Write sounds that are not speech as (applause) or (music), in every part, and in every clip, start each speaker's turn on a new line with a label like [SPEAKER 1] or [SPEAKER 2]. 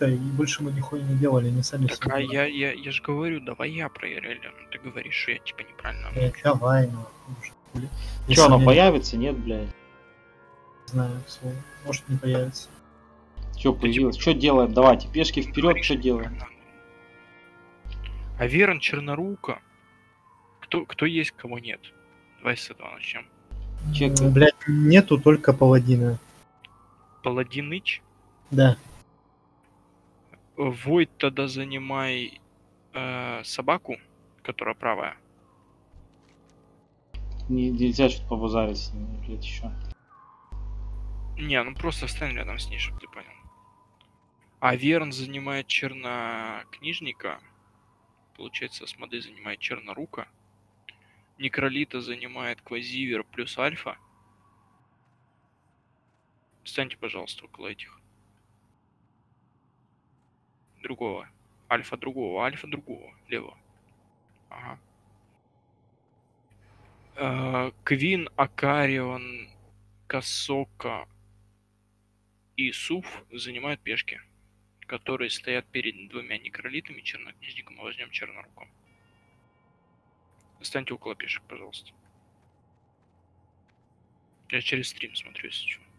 [SPEAKER 1] некролита, и больше мы нихуя не делали, они сами
[SPEAKER 2] Так, а я, я, я же говорю, давай я проверю, ну ты говоришь, что я типа неправильно.
[SPEAKER 1] Э, давай, нахуй, уже,
[SPEAKER 3] Че, оно
[SPEAKER 1] мне-
[SPEAKER 3] появится? Нет, блядь.
[SPEAKER 1] Не знаю, слово. может не появится.
[SPEAKER 3] Че появилось? Что делаем? Давайте, пешки вперед, что делаем?
[SPEAKER 2] А Верон Чернорука. Кто, кто есть, кого нет? Давай с этого начнем.
[SPEAKER 3] Чек.
[SPEAKER 1] М, Блядь, нету только паладина.
[SPEAKER 2] Паладиныч.
[SPEAKER 1] Да.
[SPEAKER 2] Войт тогда занимай э, собаку, которая правая.
[SPEAKER 3] Не- нельзя что-то ними, блядь, еще.
[SPEAKER 2] Не, ну просто встань рядом с ней, чтобы ты понял. А Верн занимает чернокнижника. Получается, Смоды занимает чернорука. Некролита занимает Квазивер плюс Альфа. Встаньте, пожалуйста, около этих. Другого. Альфа другого, альфа другого. Лево. Ага. Э, Квин, Акарион, Касока и Суф занимают пешки, которые стоят перед двумя некролитами, чернокнижником и возьмем черноруком. Встаньте около пешек, пожалуйста. Я через стрим смотрю, если что.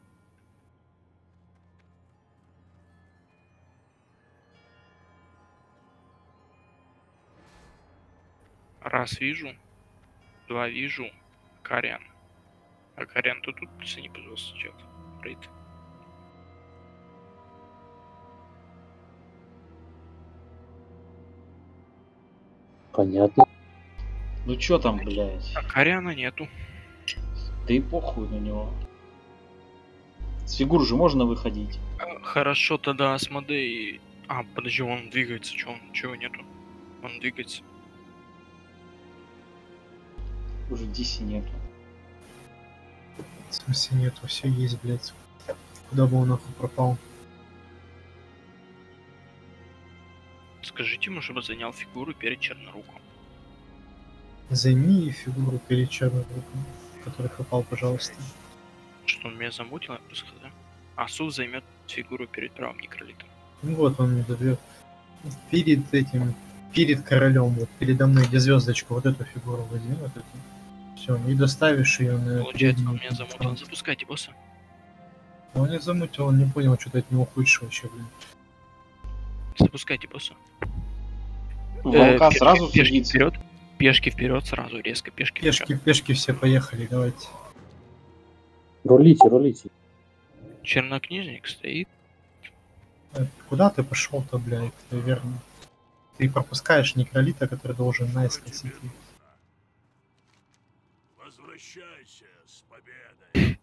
[SPEAKER 2] Раз вижу, два вижу, Кариан. А Кариан, ты тут плюсани, пожалуйста, чат. Рейд.
[SPEAKER 4] Понятно.
[SPEAKER 3] Ну чё там, блядь?
[SPEAKER 2] А Кариана нету.
[SPEAKER 3] Да и похуй на него. С фигур же можно выходить.
[SPEAKER 2] А, Хорошо, тогда Асмодей... А, подожди, он двигается, чё он, чего нету? Он двигается.
[SPEAKER 3] Уже Диси нету.
[SPEAKER 1] В смысле нету, все есть, блядь. Куда бы он нахуй пропал?
[SPEAKER 2] Скажите ему, чтобы занял фигуру перед Черноруком.
[SPEAKER 1] Займи фигуру перед черным руком, который попал, пожалуйста.
[SPEAKER 2] Что он меня замутил, я просто хз. А Суф займет фигуру перед правым некролитом.
[SPEAKER 1] Ну вот он мне дает. Перед этим, перед королем, вот передо мной, где звездочка, вот эту фигуру возьми, вот эту. Все, и доставишь ее на...
[SPEAKER 2] Получается, он меня замутил. Запускайте босса.
[SPEAKER 1] Он не замутил, он не понял, что ты от него хочешь вообще, блин.
[SPEAKER 2] Запускайте босса.
[SPEAKER 3] Волка
[SPEAKER 2] Э, пешки-
[SPEAKER 3] сразу
[SPEAKER 2] пешки вперед. Пешки вперед сразу, резко пешки
[SPEAKER 1] Пешки,
[SPEAKER 2] вперед.
[SPEAKER 1] пешки все поехали, давайте.
[SPEAKER 4] Рулите, рулите.
[SPEAKER 2] Чернокнижник стоит.
[SPEAKER 1] Э, Куда ты пошел-то, блядь, ты верно? Ты пропускаешь некролита, который должен наискось идти.
[SPEAKER 5] Возвращайся с победой.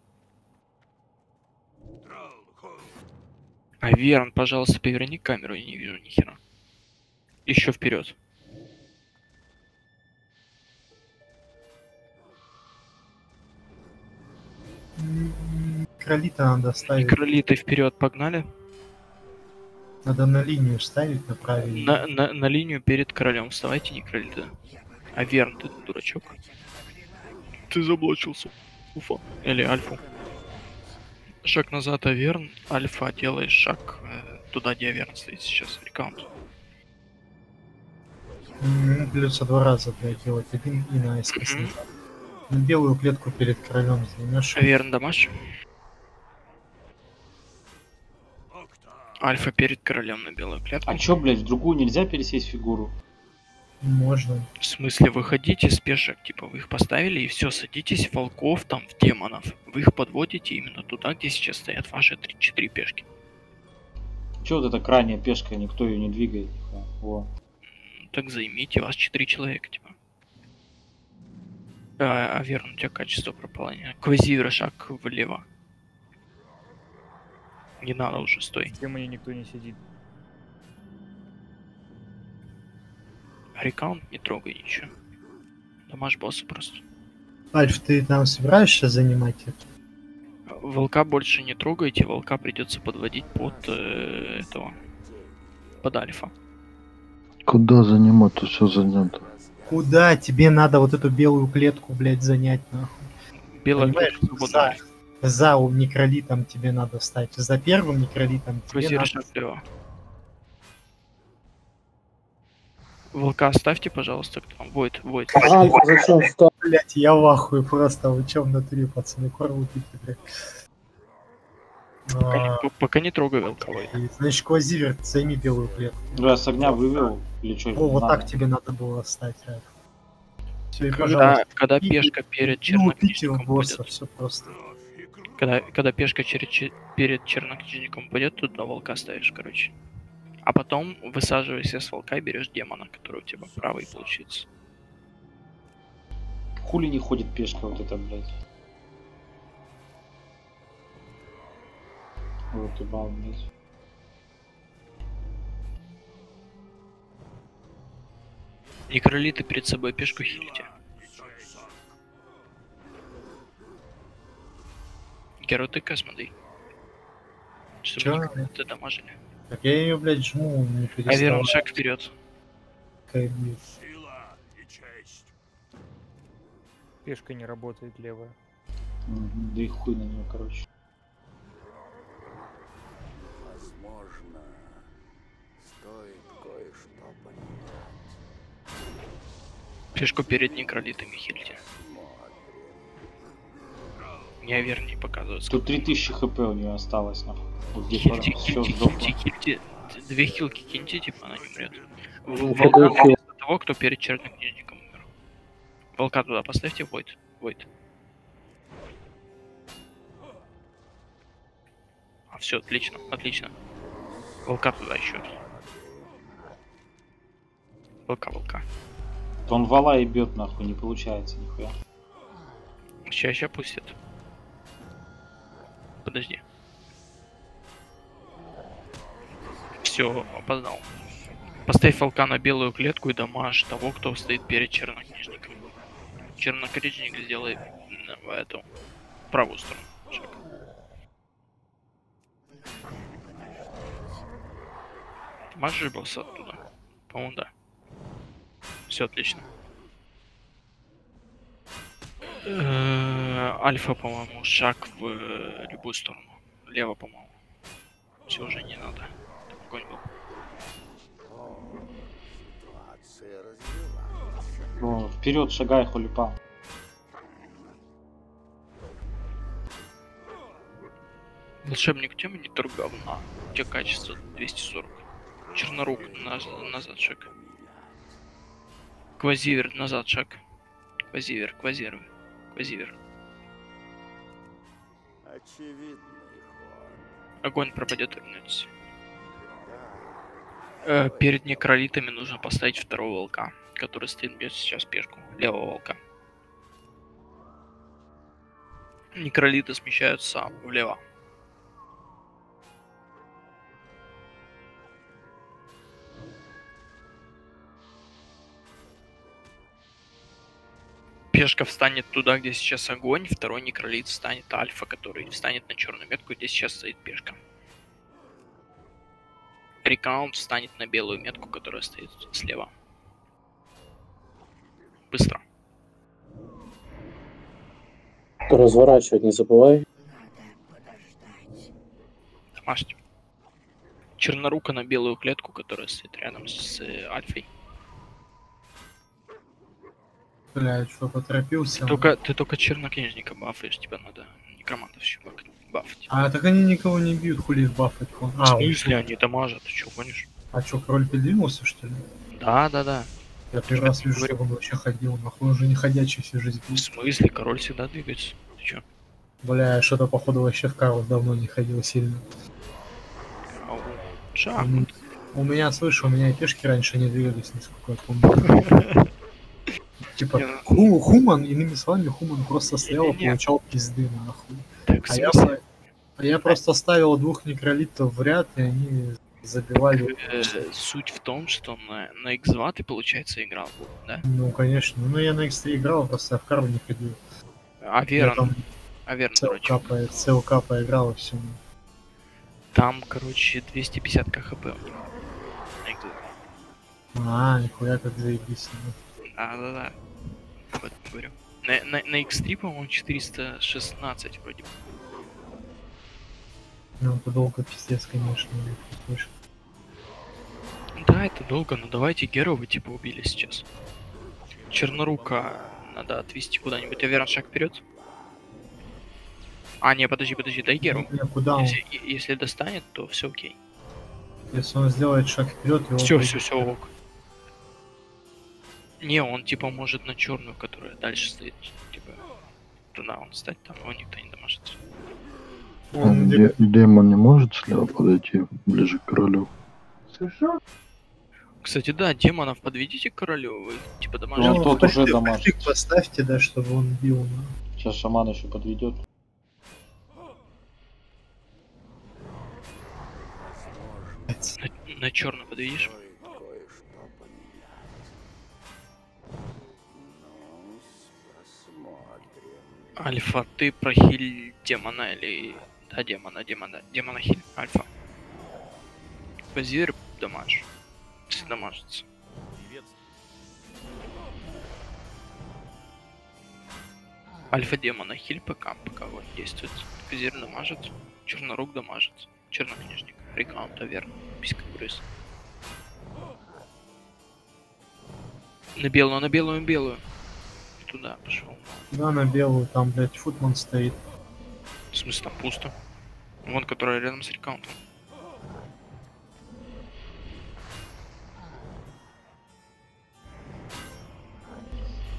[SPEAKER 5] Тралхол.
[SPEAKER 2] А Верн, пожалуйста, поверни камеру, я не вижу ни хера. Еще вперед.
[SPEAKER 1] М, Некролита надо ставить.
[SPEAKER 2] Некролиты вперед погнали.
[SPEAKER 1] Надо на линию ставить, на правильную.
[SPEAKER 2] На, на, на линию перед королем вставайте, некролиты. А Верн, ты дурачок. Ты заблочился. Уфа. Или Альфу. Шаг назад, Аверн. Альфа, делаешь шаг э, туда, где Аверн стоит сейчас. Рекаунт.
[SPEAKER 1] Придется два раза, блядь, делать. Один и.
[SPEAKER 2] Мгм.
[SPEAKER 1] назад. На белую клетку перед королем займешь.
[SPEAKER 2] Аверн, дамаш. Альфа перед королем на белую клетку.
[SPEAKER 3] А чё, блядь, в другую нельзя пересесть фигуру?
[SPEAKER 1] Можно.
[SPEAKER 2] В смысле, выходите с пешек, типа вы их поставили и все, садитесь в волков, там, в демонов. Вы их подводите именно туда, где сейчас стоят ваши 3-4 пешки.
[SPEAKER 3] Чё вот эта крайняя пешка, никто ее не двигает? нихуя? Во.
[SPEAKER 2] Так займите, вас 4 человека, типа. А, а верно, у тебя качество пропало. Квазивер, шаг влево. Не надо уже, стой.
[SPEAKER 6] В демоне никто не сидит.
[SPEAKER 2] Рекаунт не трогай ничего. Дамаш босса просто.
[SPEAKER 1] Альф, ты там собираешься занимать это?
[SPEAKER 2] Волка больше не трогайте, волка придется подводить под э, этого. Под альфа.
[SPEAKER 7] Куда занимать? Тут все занято.
[SPEAKER 1] Куда тебе надо вот эту белую клетку, блядь, занять, нахуй?
[SPEAKER 2] Белая клетка
[SPEAKER 1] за, за некролитом тебе надо стать. За первым некролитом тебе
[SPEAKER 2] Квазивер,
[SPEAKER 1] надо...
[SPEAKER 2] шаг Волка оставьте, пожалуйста, кто там. Войд, Войд.
[SPEAKER 4] Альфа, зачем встал?
[SPEAKER 1] Блять, я в ахуе просто. Вы чё в натуре, пацаны, корову пить, блядь.
[SPEAKER 2] Пока не,
[SPEAKER 1] А,
[SPEAKER 2] по- пока не трогай
[SPEAKER 1] и, Значит, Квазивер, займи белую клетку.
[SPEAKER 3] Ну, я с огня вывел или что?
[SPEAKER 1] О, вот так тебе надо было стать, и
[SPEAKER 2] Когда, когда
[SPEAKER 1] и-
[SPEAKER 2] пешка перед
[SPEAKER 1] лупите
[SPEAKER 2] чернокнижником
[SPEAKER 1] в босса, все просто.
[SPEAKER 2] когда, когда пешка через, че- перед чернокнижником упадет, тут на волка ставишь, короче. А потом высаживайся с волка и берешь демона, который у тебя правый получится.
[SPEAKER 3] Хули не ходит пешка вот эта, блядь. Вот ебал, блядь.
[SPEAKER 2] Некролиты перед собой пешку хилите. Геру ты смотри. Чтобы
[SPEAKER 1] Чё?
[SPEAKER 2] некролиты дамажили.
[SPEAKER 1] Так я ее, блядь, жму, не
[SPEAKER 2] А Верон,
[SPEAKER 1] переставляю.
[SPEAKER 2] шаг вперед.
[SPEAKER 1] кайфует.
[SPEAKER 5] Сила и честь.
[SPEAKER 6] Пешка не работает левая.
[SPEAKER 3] Да и хуй на нее, короче.
[SPEAKER 5] Возможно, стоит кое-что понять.
[SPEAKER 2] Пешку перед некролитами хильте. Не Аверн не показывается.
[SPEAKER 3] Тут 3000 хп у нее осталось, нахуй. Вот где
[SPEAKER 2] Хильте,
[SPEAKER 3] все
[SPEAKER 2] хильте,
[SPEAKER 3] сдохло.
[SPEAKER 2] хильте, хильте. Две хилки киньте, типа она не умрет. Волка вместо того, кто перед чернокнижником умер. Волка туда поставьте, Войд. Войд. А, все, отлично, отлично. Волка туда еще. Волка, волка.
[SPEAKER 3] То он вала и бьет, нахуй, не получается нихуя.
[SPEAKER 2] Ща, ща пустят. Подожди. Все, опоздал. Поставь волка на белую клетку и дамаж того, кто стоит перед чернокнижником. Чернокнижник сделай в эту правую сторону. шаг. Можешь босса оттуда? По-моему, да. Все отлично. Э, Альфа, по-моему, шаг в любую сторону. Лево, по-моему. Все уже не надо. Там огонь был.
[SPEAKER 3] Ну, вперед шагай, хулипан.
[SPEAKER 2] Волшебник, у тебя монитор говна. У тебя качество 240. Чернорук, наз- назад шаг. Квазивер, назад шаг. Квазивер, квазивер,
[SPEAKER 5] Очевидный ход.
[SPEAKER 2] Огонь пропадет, вернется. Э, перед некролитами нужно поставить второго волка, который стоит бьет сейчас пешку. Левого волка. Некролиты смещаются влево. Пешка встанет туда, где сейчас огонь, второй некролит встанет альфа, который встанет на черную метку, где сейчас стоит пешка. Рекаунт встанет на белую метку, которая стоит слева. Быстро.
[SPEAKER 4] Разворачивать не забывай.
[SPEAKER 2] Домашний. Чернорука на белую клетку, которая стоит рядом с э, альфой.
[SPEAKER 1] Блядь, что поторопился.
[SPEAKER 2] Только, ты только чернокнижника бафаешь, тебе надо некромантов еще бафать.
[SPEAKER 1] А, так они никого не бьют, хули их бафать. вон.
[SPEAKER 2] В
[SPEAKER 1] А,
[SPEAKER 2] смысле они дамажат, ты что, гонишь?
[SPEAKER 1] а чё, король передвинулся, что ли?
[SPEAKER 2] Да, да, да.
[SPEAKER 1] Я первый раз вижу,
[SPEAKER 2] говорю.
[SPEAKER 1] что он вообще ходил, нахуй, он уже не ходячий всю жизнь.
[SPEAKER 2] В смысле, король всегда двигается. Ты чё?
[SPEAKER 1] Бля, что-то походу вообще в кару давно не ходил сильно.
[SPEAKER 2] Шаг.
[SPEAKER 1] У меня, слышь, у меня пешки раньше не двигались, насколько я помню. (laughs) Типа,
[SPEAKER 2] Не, ну-
[SPEAKER 1] ху- Хуман, иными словами, Хуман просто стоял и получал пизды, нахуй.
[SPEAKER 2] Так,
[SPEAKER 1] А я, а я просто ставил двух некролитов в ряд, и они забивали.
[SPEAKER 2] Э, суть в том, что на, на X2 ты, получается, играл, да?
[SPEAKER 1] Ну, конечно. Ну, я на X3 играл, просто я в кару не ходил.
[SPEAKER 2] А
[SPEAKER 1] Я
[SPEAKER 2] Верон,
[SPEAKER 1] там
[SPEAKER 2] а Верон, короче.
[SPEAKER 1] CLK, по- CLK поиграл и все.
[SPEAKER 2] Там, короче, 250 КХП у него. На X2.
[SPEAKER 1] А, нихуя как заебись. ну.
[SPEAKER 2] Да, да, да. Об этом говорю. На, на, на X3, по-моему, 416 вроде. бы.
[SPEAKER 1] Ну, это долго пиздец, конечно. слышь.
[SPEAKER 2] Да, это долго, но давайте Геру вы типа убили сейчас. Чернорука надо отвести куда-нибудь. Аверн шаг вперед. А, не, подожди, подожди, дай Геру.
[SPEAKER 1] Не, Куда он?
[SPEAKER 2] Если, если достанет, то все окей.
[SPEAKER 1] Если он сделает шаг вперед, его
[SPEAKER 2] Все, все, все, ок. Не, он типа может на черную, которая дальше стоит. Типа, туда он стать, там его никто не дамажит.
[SPEAKER 1] Он
[SPEAKER 7] А де- демон не может слева подойти ближе к королю?
[SPEAKER 2] Кстати, да, демонов подведите к королю, вы типа
[SPEAKER 3] Ну,
[SPEAKER 2] дамажите.
[SPEAKER 3] он тот уже дамажит.
[SPEAKER 1] поставьте, да, чтобы он бил. ну.
[SPEAKER 3] Сейчас шаман еще подведет.
[SPEAKER 2] На, на черную подведишь? Альфа, ты прохиль демона или... Да, демона, демона, демона хиль, альфа. Вазир дамаж. Если дамажится. Альфа демона хиль ПК, пока вот действует. Визир дамажит, чернорук дамажит, чернокнижник, рекаунт, аверн, писька крыс. На белую, на белую, на белую. Туда пошел.
[SPEAKER 1] Да, на белую, там, блядь, футман стоит.
[SPEAKER 2] В смысле там пусто? Вон, которая рядом с рекаунтом.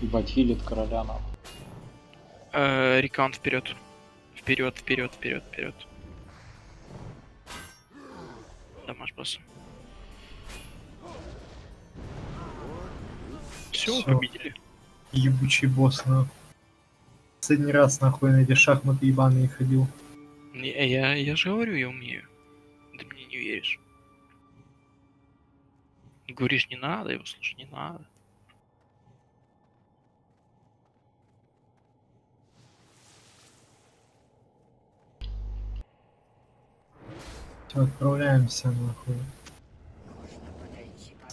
[SPEAKER 3] Ебать, хилит короля нам.
[SPEAKER 2] Э, рекаунт вперед. Вперед, вперед, вперед, вперед. Дамаж босса. Все, победили.
[SPEAKER 1] Ебучий босс, нахуй. Последний раз, нахуй, на эти шахматы ебаные ходил.
[SPEAKER 2] Не, я, я же говорю, я умею. Ты мне не веришь. Говоришь, не надо его слушать, не надо.
[SPEAKER 1] Все, отправляемся, нахуй.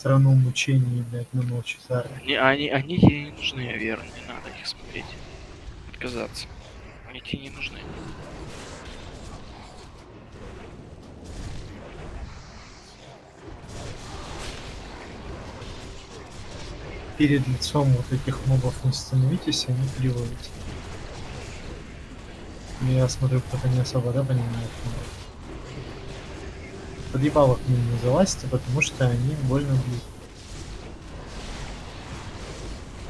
[SPEAKER 1] Страну мучений, блядь, на Молчазар.
[SPEAKER 2] Не, они, они тебе не нужны, я верю, не надо их смотреть. Отказаться. Они тебе не нужны.
[SPEAKER 1] Перед лицом вот этих мобов не становитесь, они плеваются. Я смотрю, кто-то не особо, да, понимает. но Подъебало к ним не залазьте, потому что они больно бьют.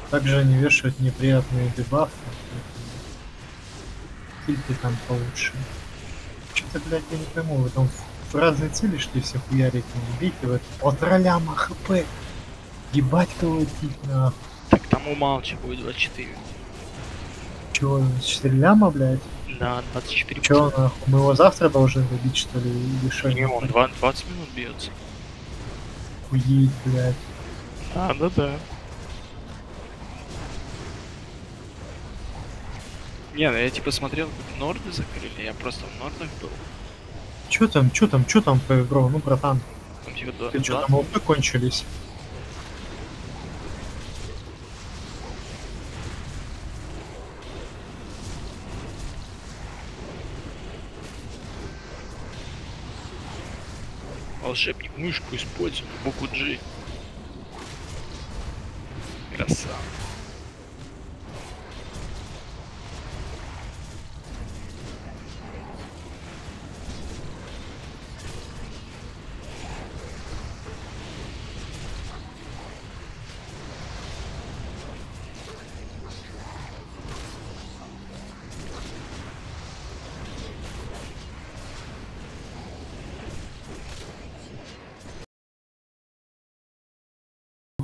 [SPEAKER 1] Также они вешают неприятные дебафы. Кильки там получше. Что-то, блядь, я не пойму, вы там в разные цели шли все хуярите, не бейте в это. Полтора ляма хп. Ебать колотить нахуй.
[SPEAKER 2] Так там у Малчи будет 24.
[SPEAKER 1] Чего, 4 ляма, блядь?
[SPEAKER 2] Да, 24
[SPEAKER 1] Чего нахуй? Мы его завтра должны добить, что ли? Или что?
[SPEAKER 2] Не, он два- 20 минут бьется.
[SPEAKER 1] Хуеть, блядь.
[SPEAKER 2] А, да, да. Не, ну я типа смотрел, как норды закрыли, я просто в нордах был.
[SPEAKER 1] Чё там, чё там, чё там игру? Ну, братан,
[SPEAKER 2] Там типа
[SPEAKER 1] ты чё
[SPEAKER 2] два-
[SPEAKER 1] там ЛП кончились?
[SPEAKER 2] волшебник мышку использует, букву G. Красава.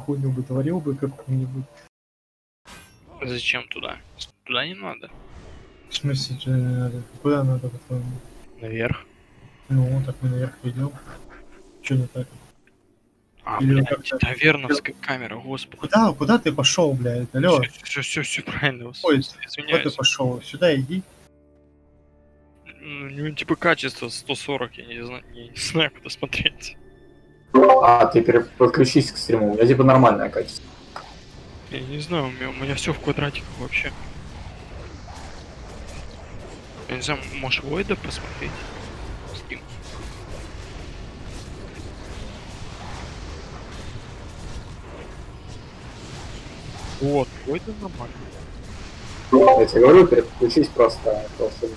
[SPEAKER 1] Хуйню бы творил бы какую-нибудь.
[SPEAKER 2] Зачем туда? Туда не надо.
[SPEAKER 1] В смысле, чё не надо? Куда надо, по-твоему?
[SPEAKER 2] Наверх.
[SPEAKER 1] Ну, так мы наверх идем. Чё не так?
[SPEAKER 2] А,
[SPEAKER 1] Или
[SPEAKER 2] блядь, таверновская камера, господи.
[SPEAKER 1] Куда, куда ты пошел, блядь? Алло,
[SPEAKER 2] Все, все, все, правильно. вас-
[SPEAKER 1] Ой, куда ты пошел? Сюда иди.
[SPEAKER 2] Ну, типа качество 140, я не знаю, я не знаю, куда смотреть.
[SPEAKER 6] А, ты подключись к стриму, у меня типа нормальное качество.
[SPEAKER 2] Я не знаю, у меня, у меня все в квадратиках вообще. Я не знаю, можешь Войда посмотреть? Стрим. Вот, Войда нормально.
[SPEAKER 6] Я тебе говорю, переключись просто. просто.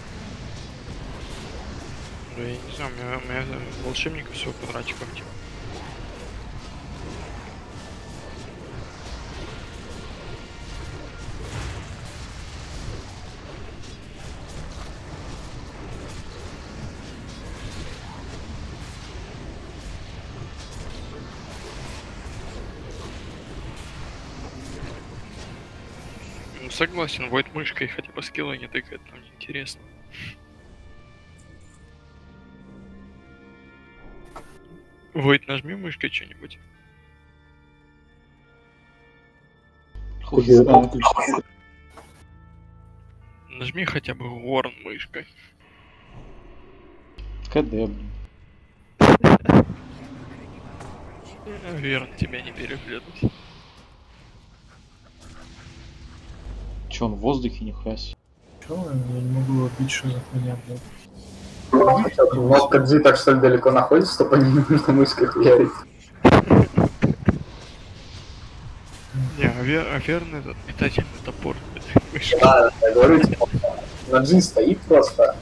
[SPEAKER 2] Да я не знаю, у меня, у меня волшебника все в квадратиках типа. Согласен, Войт мышкой хотя бы скилла не тыкает, нам неинтересно. Войт, нажми мышкой что-нибудь. Нажми хотя бы Ворон мышкой.
[SPEAKER 3] КД, блин.
[SPEAKER 2] Верно, тебя не переглянуть.
[SPEAKER 3] Че он в воздухе, нихуя себе.
[SPEAKER 1] Чё, я не могу убить, что за хуйня, блядь.
[SPEAKER 6] Вот как Зи так что ли далеко находится, что по ним нужно мышкой хуярить.
[SPEAKER 2] Не, а, вер, а верно этот питательный топор.
[SPEAKER 6] Да, я говорю, типа, на Джин стоит просто,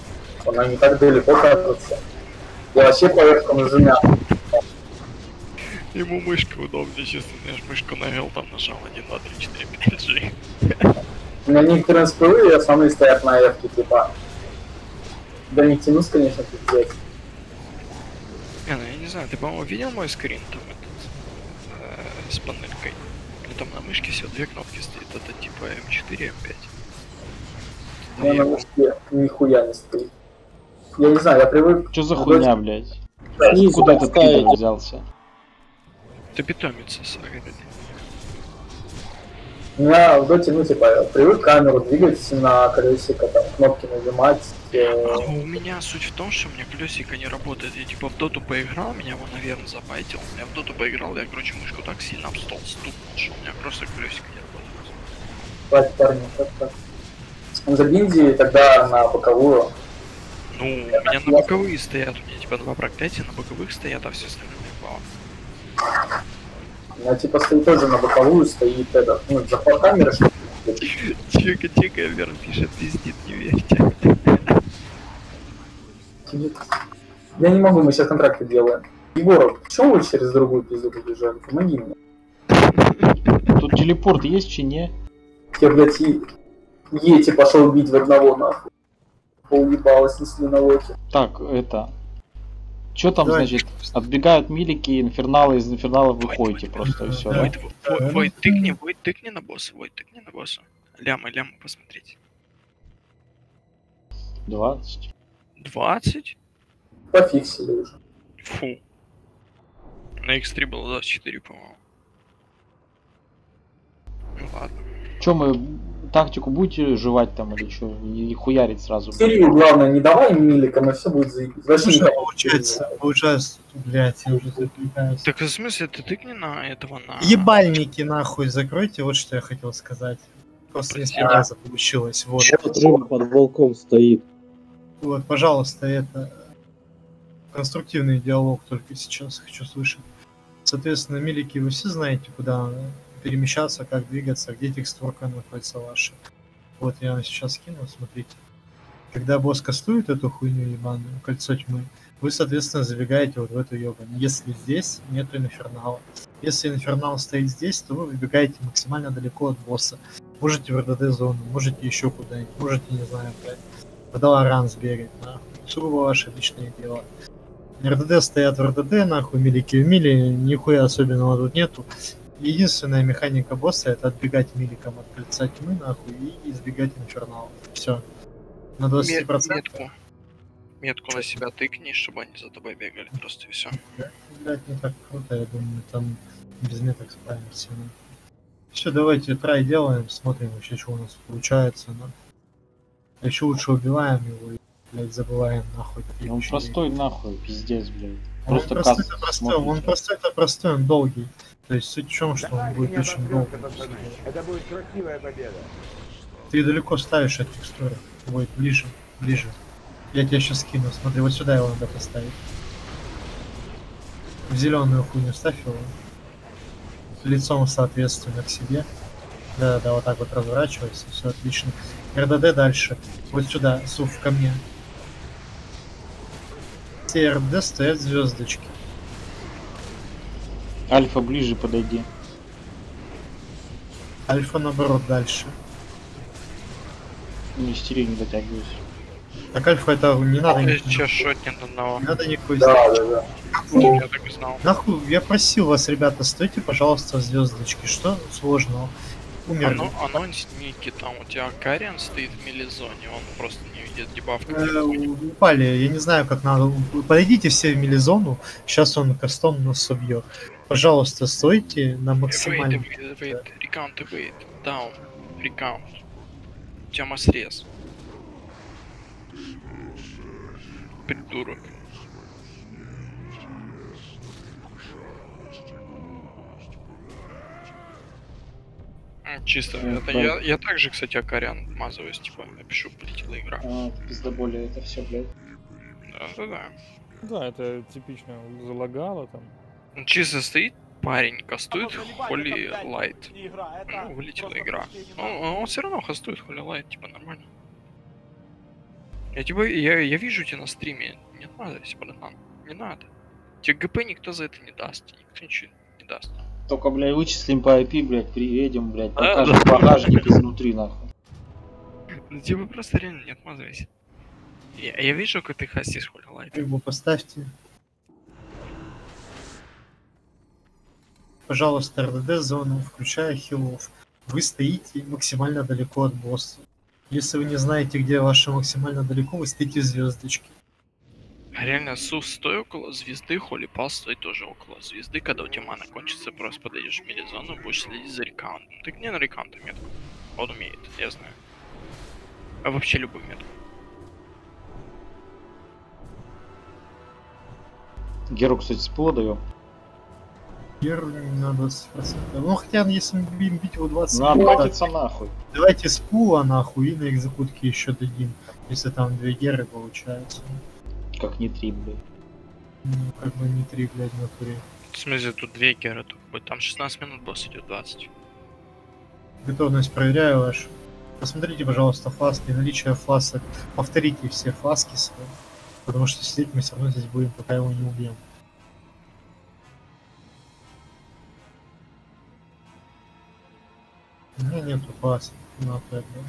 [SPEAKER 6] она не так далеко кажется. Я вообще поверху нажимаю.
[SPEAKER 2] Ему мышка удобнее, честно. Я ж мышку навел, там нажал 1, 2, 3, 4, 5 G.
[SPEAKER 6] У меня некоторые спылы, основные стоят на эфке, типа. Да не тянусь, конечно, пиздец.
[SPEAKER 2] Не, ну я не знаю, ты, по-моему, видел мой скрин там этот, э, с панелькой? Ну там на мышке всего две кнопки стоит, это типа М4, М5.
[SPEAKER 6] У меня на мышке нихуя не стоит. Я не знаю, я привык...
[SPEAKER 3] Че за хуйня, блядь?
[SPEAKER 4] Снизу
[SPEAKER 3] Куда этот пидор взялся?
[SPEAKER 2] Ты питомец, Сага.
[SPEAKER 6] У меня в доте, ну, типа, я привык камеру двигать на колесико, там, кнопки нажимать. э,
[SPEAKER 2] А у меня суть в том, что у меня колесико не работает. Я типа в доту поиграл, меня его, наверное, забайтил. Я в доту поиграл, я, короче, мышку так сильно об стол стукнул, что у меня просто колесико не работает.
[SPEAKER 6] Хватит, парни, как так? Забинди тогда на боковую.
[SPEAKER 2] Ну, у меня на боковые стоят, у меня типа два проклятия на боковых стоят, а все остальное упало.
[SPEAKER 6] У меня типа стоит тоже на боковую, стоит этот, ну, захват камеры, что ли.
[SPEAKER 2] Тихо, тихо, Верн пишет, пиздит, не верьте.
[SPEAKER 6] Я не могу, мы сейчас контракты делаем. Егоров, почему вы через другую пизду побежали? Помоги мне.
[SPEAKER 3] Тут телепорт есть, че не?
[SPEAKER 6] Я, блядь, и... Ети пошел бить в одного, нахуй. Поуебалась, несли на локе.
[SPEAKER 3] Так, это... Че там,
[SPEAKER 1] Давай.
[SPEAKER 3] значит, отбегают милики, инферналы, из инферналов выходите просто и все.
[SPEAKER 1] Да.
[SPEAKER 2] Войт, Вой- Войт, тыкни, Войт, тыкни на босса, Войт, тыкни на босса. Ляма, ляма, посмотреть.
[SPEAKER 3] 20.
[SPEAKER 2] 20?
[SPEAKER 6] Пофиксили уже.
[SPEAKER 2] Фу. На X3 было 24, по-моему. Ну ладно.
[SPEAKER 3] Че мы тактику будете жевать там или что? И, и хуярить сразу?
[SPEAKER 6] Кирилл, главное, не давай миликам, и все будет заебись. Вообще
[SPEAKER 1] Ну
[SPEAKER 6] никого
[SPEAKER 1] получается? Получается, блядь, я уже закликаюсь.
[SPEAKER 2] Так в смысле, ты тыкни на этого, на...
[SPEAKER 1] Ебальники нахуй закройте, вот что я хотел сказать. Просто несколько раза получилось. Вот.
[SPEAKER 4] Чёрт рыба под волком стоит.
[SPEAKER 1] Вот, пожалуйста, это конструктивный диалог только сейчас хочу слышать. Соответственно, милики, вы все знаете, куда перемещаться, как двигаться, где текстурка находится ваша. Вот я вам сейчас скину, смотрите. Когда босс кастует эту хуйню ебаную, кольцо тьмы, вы, соответственно, забегаете вот в эту ебань. Если здесь нету инфернала. Если инфернал стоит здесь, то вы выбегаете максимально далеко от босса. Можете в РДД зону, можете еще куда-нибудь, можете, не знаю, блядь, в Даларан сбегать, нахуй. Сугубо ваше личное дело. РДД стоят в РДД, нахуй, милики в мили, нихуя особенного тут нету. Единственная механика босса это отбегать миликом от кольца тьмы, нахуй, и избегать инфернала. Все. На 20%.
[SPEAKER 2] Мет- метку. Метку на себя тыкни, чтобы они за тобой бегали, просто и все.
[SPEAKER 1] Блять, не так круто, я думаю, там без меток справимся. Все, давайте трай делаем, смотрим вообще, что у нас получается. Ну. А еще лучше убиваем его и, блядь, забываем нахуй.
[SPEAKER 3] Он простой нахуй, пиздец, блядь.
[SPEAKER 1] Он
[SPEAKER 3] Просто
[SPEAKER 1] простой,
[SPEAKER 3] каст
[SPEAKER 1] это простой, он простой, это простой, он долгий. То есть суть в чем, что он будет очень
[SPEAKER 5] пацаны. Это будет красивая победа.
[SPEAKER 1] Ты далеко ставишь от текстуры. Будет ближе, ближе. Я тебя сейчас скину, смотри, вот сюда его надо поставить. В зеленую хуйню ставь его. Лицом соответственно к себе. Да, да, вот так вот разворачивайся, все отлично. РДД дальше. Вот сюда, суф, ко мне. Все РД стоят звездочки.
[SPEAKER 3] Альфа ближе подойди.
[SPEAKER 1] Альфа наоборот дальше.
[SPEAKER 3] Не истери, не дотягивайся.
[SPEAKER 1] Так альфа это не надо
[SPEAKER 2] чё шотнет одного?
[SPEAKER 1] не надо никакой
[SPEAKER 6] Да, да, да.
[SPEAKER 2] Я так и знал.
[SPEAKER 1] Нахуй, я просил вас, ребята, стойте, пожалуйста, звездочки. Что сложного? Умерли.
[SPEAKER 2] Оно, анонс ники, там у тебя Кариан стоит в мелизоне, он просто не видит дебаф. как
[SPEAKER 1] Э, упали, я не знаю, как надо. Подойдите все в мелизону, сейчас он кастом нас собьет. Пожалуйста, стойте на максимальном.
[SPEAKER 2] wait, wait, recount, wait, down, recount. У тебя масрез. Придурок. М, Чисто,
[SPEAKER 3] Ну,
[SPEAKER 2] это
[SPEAKER 3] да.
[SPEAKER 2] я, я также, кстати, Акарян отмазываюсь, типа, напишу, полетела игра.
[SPEAKER 3] А, пиздоболее это все, блядь.
[SPEAKER 2] Да-да-да.
[SPEAKER 8] Да, это типично залагало там.
[SPEAKER 2] Ну, Чисто стоит парень, кастует Holy Light. Ну, вылетела игра. Ну, он все равно кастует Holy Light, типа, нормально. Я типа, я, я вижу тебя на стриме. Не надо, братан. Не надо. Тебе ГП никто за это не даст. Никто ничего не даст.
[SPEAKER 3] Только, блядь, вычислим по IP, блядь, приедем, блядь,
[SPEAKER 2] А,
[SPEAKER 3] покажем
[SPEAKER 2] да.
[SPEAKER 3] багажник изнутри, нахуй.
[SPEAKER 2] Ну, типа, просто реально не отмазывайся. Я, я вижу, как ты хостишь Холли Лайт.
[SPEAKER 1] Его поставьте. Пожалуйста, РДД зону, включая хилов. Вы стоите максимально далеко от босса. Если вы не знаете, где ваше максимально далеко, вы стоите звездочки.
[SPEAKER 2] А реально, Сус, стой около звезды, Холли Пал, стой тоже около звезды. Когда у тебя мана кончится, просто подойдешь в мелизону, будешь следить за рекаунтом. Ты не на рекаунту метку. Он умеет, я знаю. А вообще любую метку.
[SPEAKER 3] Геру, кстати, с пула даем.
[SPEAKER 1] Гер на 20%. Ну хотя, если мы будем бить его 20
[SPEAKER 3] Ну,
[SPEAKER 1] минут,
[SPEAKER 3] откатится нахуй.
[SPEAKER 1] давайте с пула нахуй и на экзекутке еще дадим. Если там две геры получается.
[SPEAKER 3] Как не три, блядь.
[SPEAKER 1] Ну, как бы не три, блядь, на туре.
[SPEAKER 2] В смысле, тут две геры тут будет. Там 16 минут, босс идет 20.
[SPEAKER 1] Готовность проверяю вашу. Посмотрите, пожалуйста, фласки, наличие фласок. Повторите все фласки свои. Потому что сидеть мы все равно здесь будем, пока его не убьем. Меня нету фласок. На поэтому.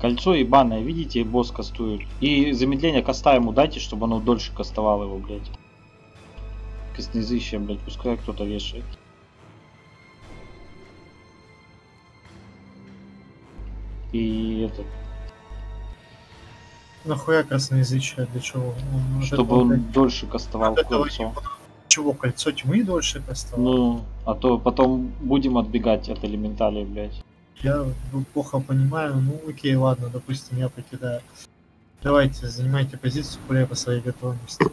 [SPEAKER 3] Кольцо ебаное, видите, босс кастует. И замедление коста ему дайте, чтобы оно дольше кастовало его, блядь. Косноязычие, блядь, пускай кто-то вешает. И этот,
[SPEAKER 1] Нахуя красноязычие? Для чего? Он от
[SPEAKER 3] чтобы он
[SPEAKER 1] блядь,
[SPEAKER 3] дольше кастовал кольцо.
[SPEAKER 1] Чего, кольцо тьмы дольше поставил?
[SPEAKER 3] Ну, а то потом будем отбегать от элементалей, блядь.
[SPEAKER 1] Я ну, плохо понимаю. Ну окей, ладно, допустим, я покидаю. Давайте, занимайте позицию более по своей готовности.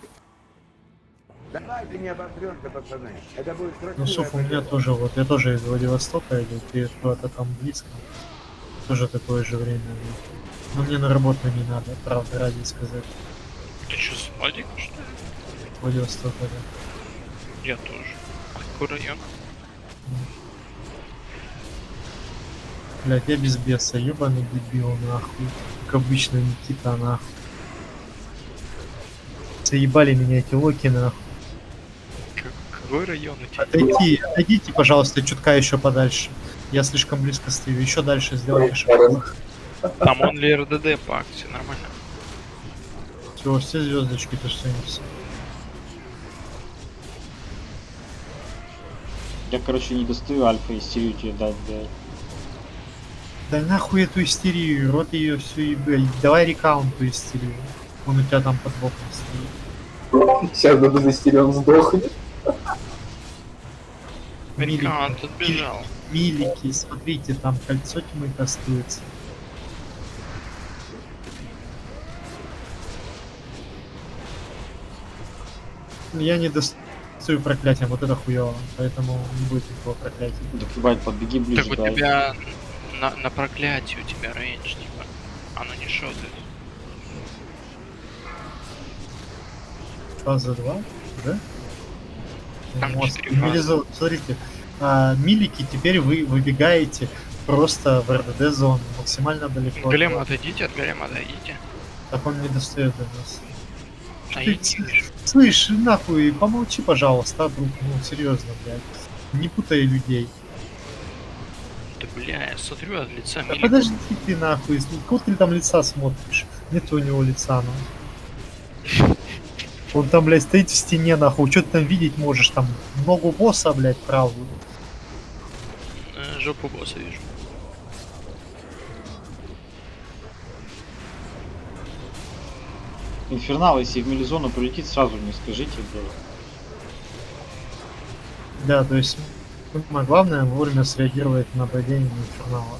[SPEAKER 5] Давайте не обосремся, пацаны. Это будет красивая
[SPEAKER 1] Ну, Суф, у меня тоже вот, я тоже из Владивостока иду, ты куда-то там близко. Тоже такое же время. Но мне на работу не надо, правда, ради сказать.
[SPEAKER 2] Ты что, с Владика, что ли?
[SPEAKER 1] Владивостока, да.
[SPEAKER 2] Я тоже. Какой район?
[SPEAKER 1] Блять, я без беса, ебаный дебил, нахуй. Как обычно, Никита, нахуй. Заебали меня эти локи, нахуй.
[SPEAKER 2] Как- какой район у тебя?
[SPEAKER 1] Отойти, отойдите, пожалуйста, чутка еще подальше. Я слишком близко стою. Еще дальше сделайте шаг.
[SPEAKER 2] Там он ли РДД пак, все нормально.
[SPEAKER 1] Все, все звездочки, то что
[SPEAKER 3] Я, короче, не достаю альфа истерию тебе дать, блядь.
[SPEAKER 1] Да нахуй эту истерию, рот ее все ебать. Давай рекаунт ту истерию. Он у тебя там под боком стоит.
[SPEAKER 6] Сейчас буду застерен, сдохнет.
[SPEAKER 1] Милики,
[SPEAKER 2] Рекаунт отбежал.
[SPEAKER 1] милики, смотрите, там кольцо тьмы кастуется. Я не достаю проклятием, вот это хуево, поэтому не будет никакого проклятия.
[SPEAKER 3] Так, ебать, подбеги ближе,
[SPEAKER 2] Так у
[SPEAKER 3] дай.
[SPEAKER 2] тебя на, на проклятие у тебя рейндж, типа. Оно не шотает.
[SPEAKER 1] Фаза 2, да?
[SPEAKER 2] Там
[SPEAKER 1] Мост. Мелизо- Смотрите, А милики теперь вы выбегаете просто в РДД зону, максимально далеко. от
[SPEAKER 2] Голем,
[SPEAKER 1] вас.
[SPEAKER 2] отойдите, от голема отойдите.
[SPEAKER 1] Так он не достает до нас.
[SPEAKER 2] Вижу.
[SPEAKER 1] Слышь, нахуй, помолчи, пожалуйста, друг, ну серьезно, блядь. Не путай людей.
[SPEAKER 2] Да бля, я смотрю от лица
[SPEAKER 1] Да подожди ты нахуй, кого ты там лица смотришь? Нет у него лица, ну. (laughs) Он там, блядь, стоит в стене, нахуй, что ты там видеть можешь? Там ногу босса, блядь, правую.
[SPEAKER 2] Э, Жопу босса вижу.
[SPEAKER 3] Инфернал, если в милизону прилетит, сразу мне скажите, блядь.
[SPEAKER 1] Да, то есть самое главное вовремя среагировать на падение инфернала.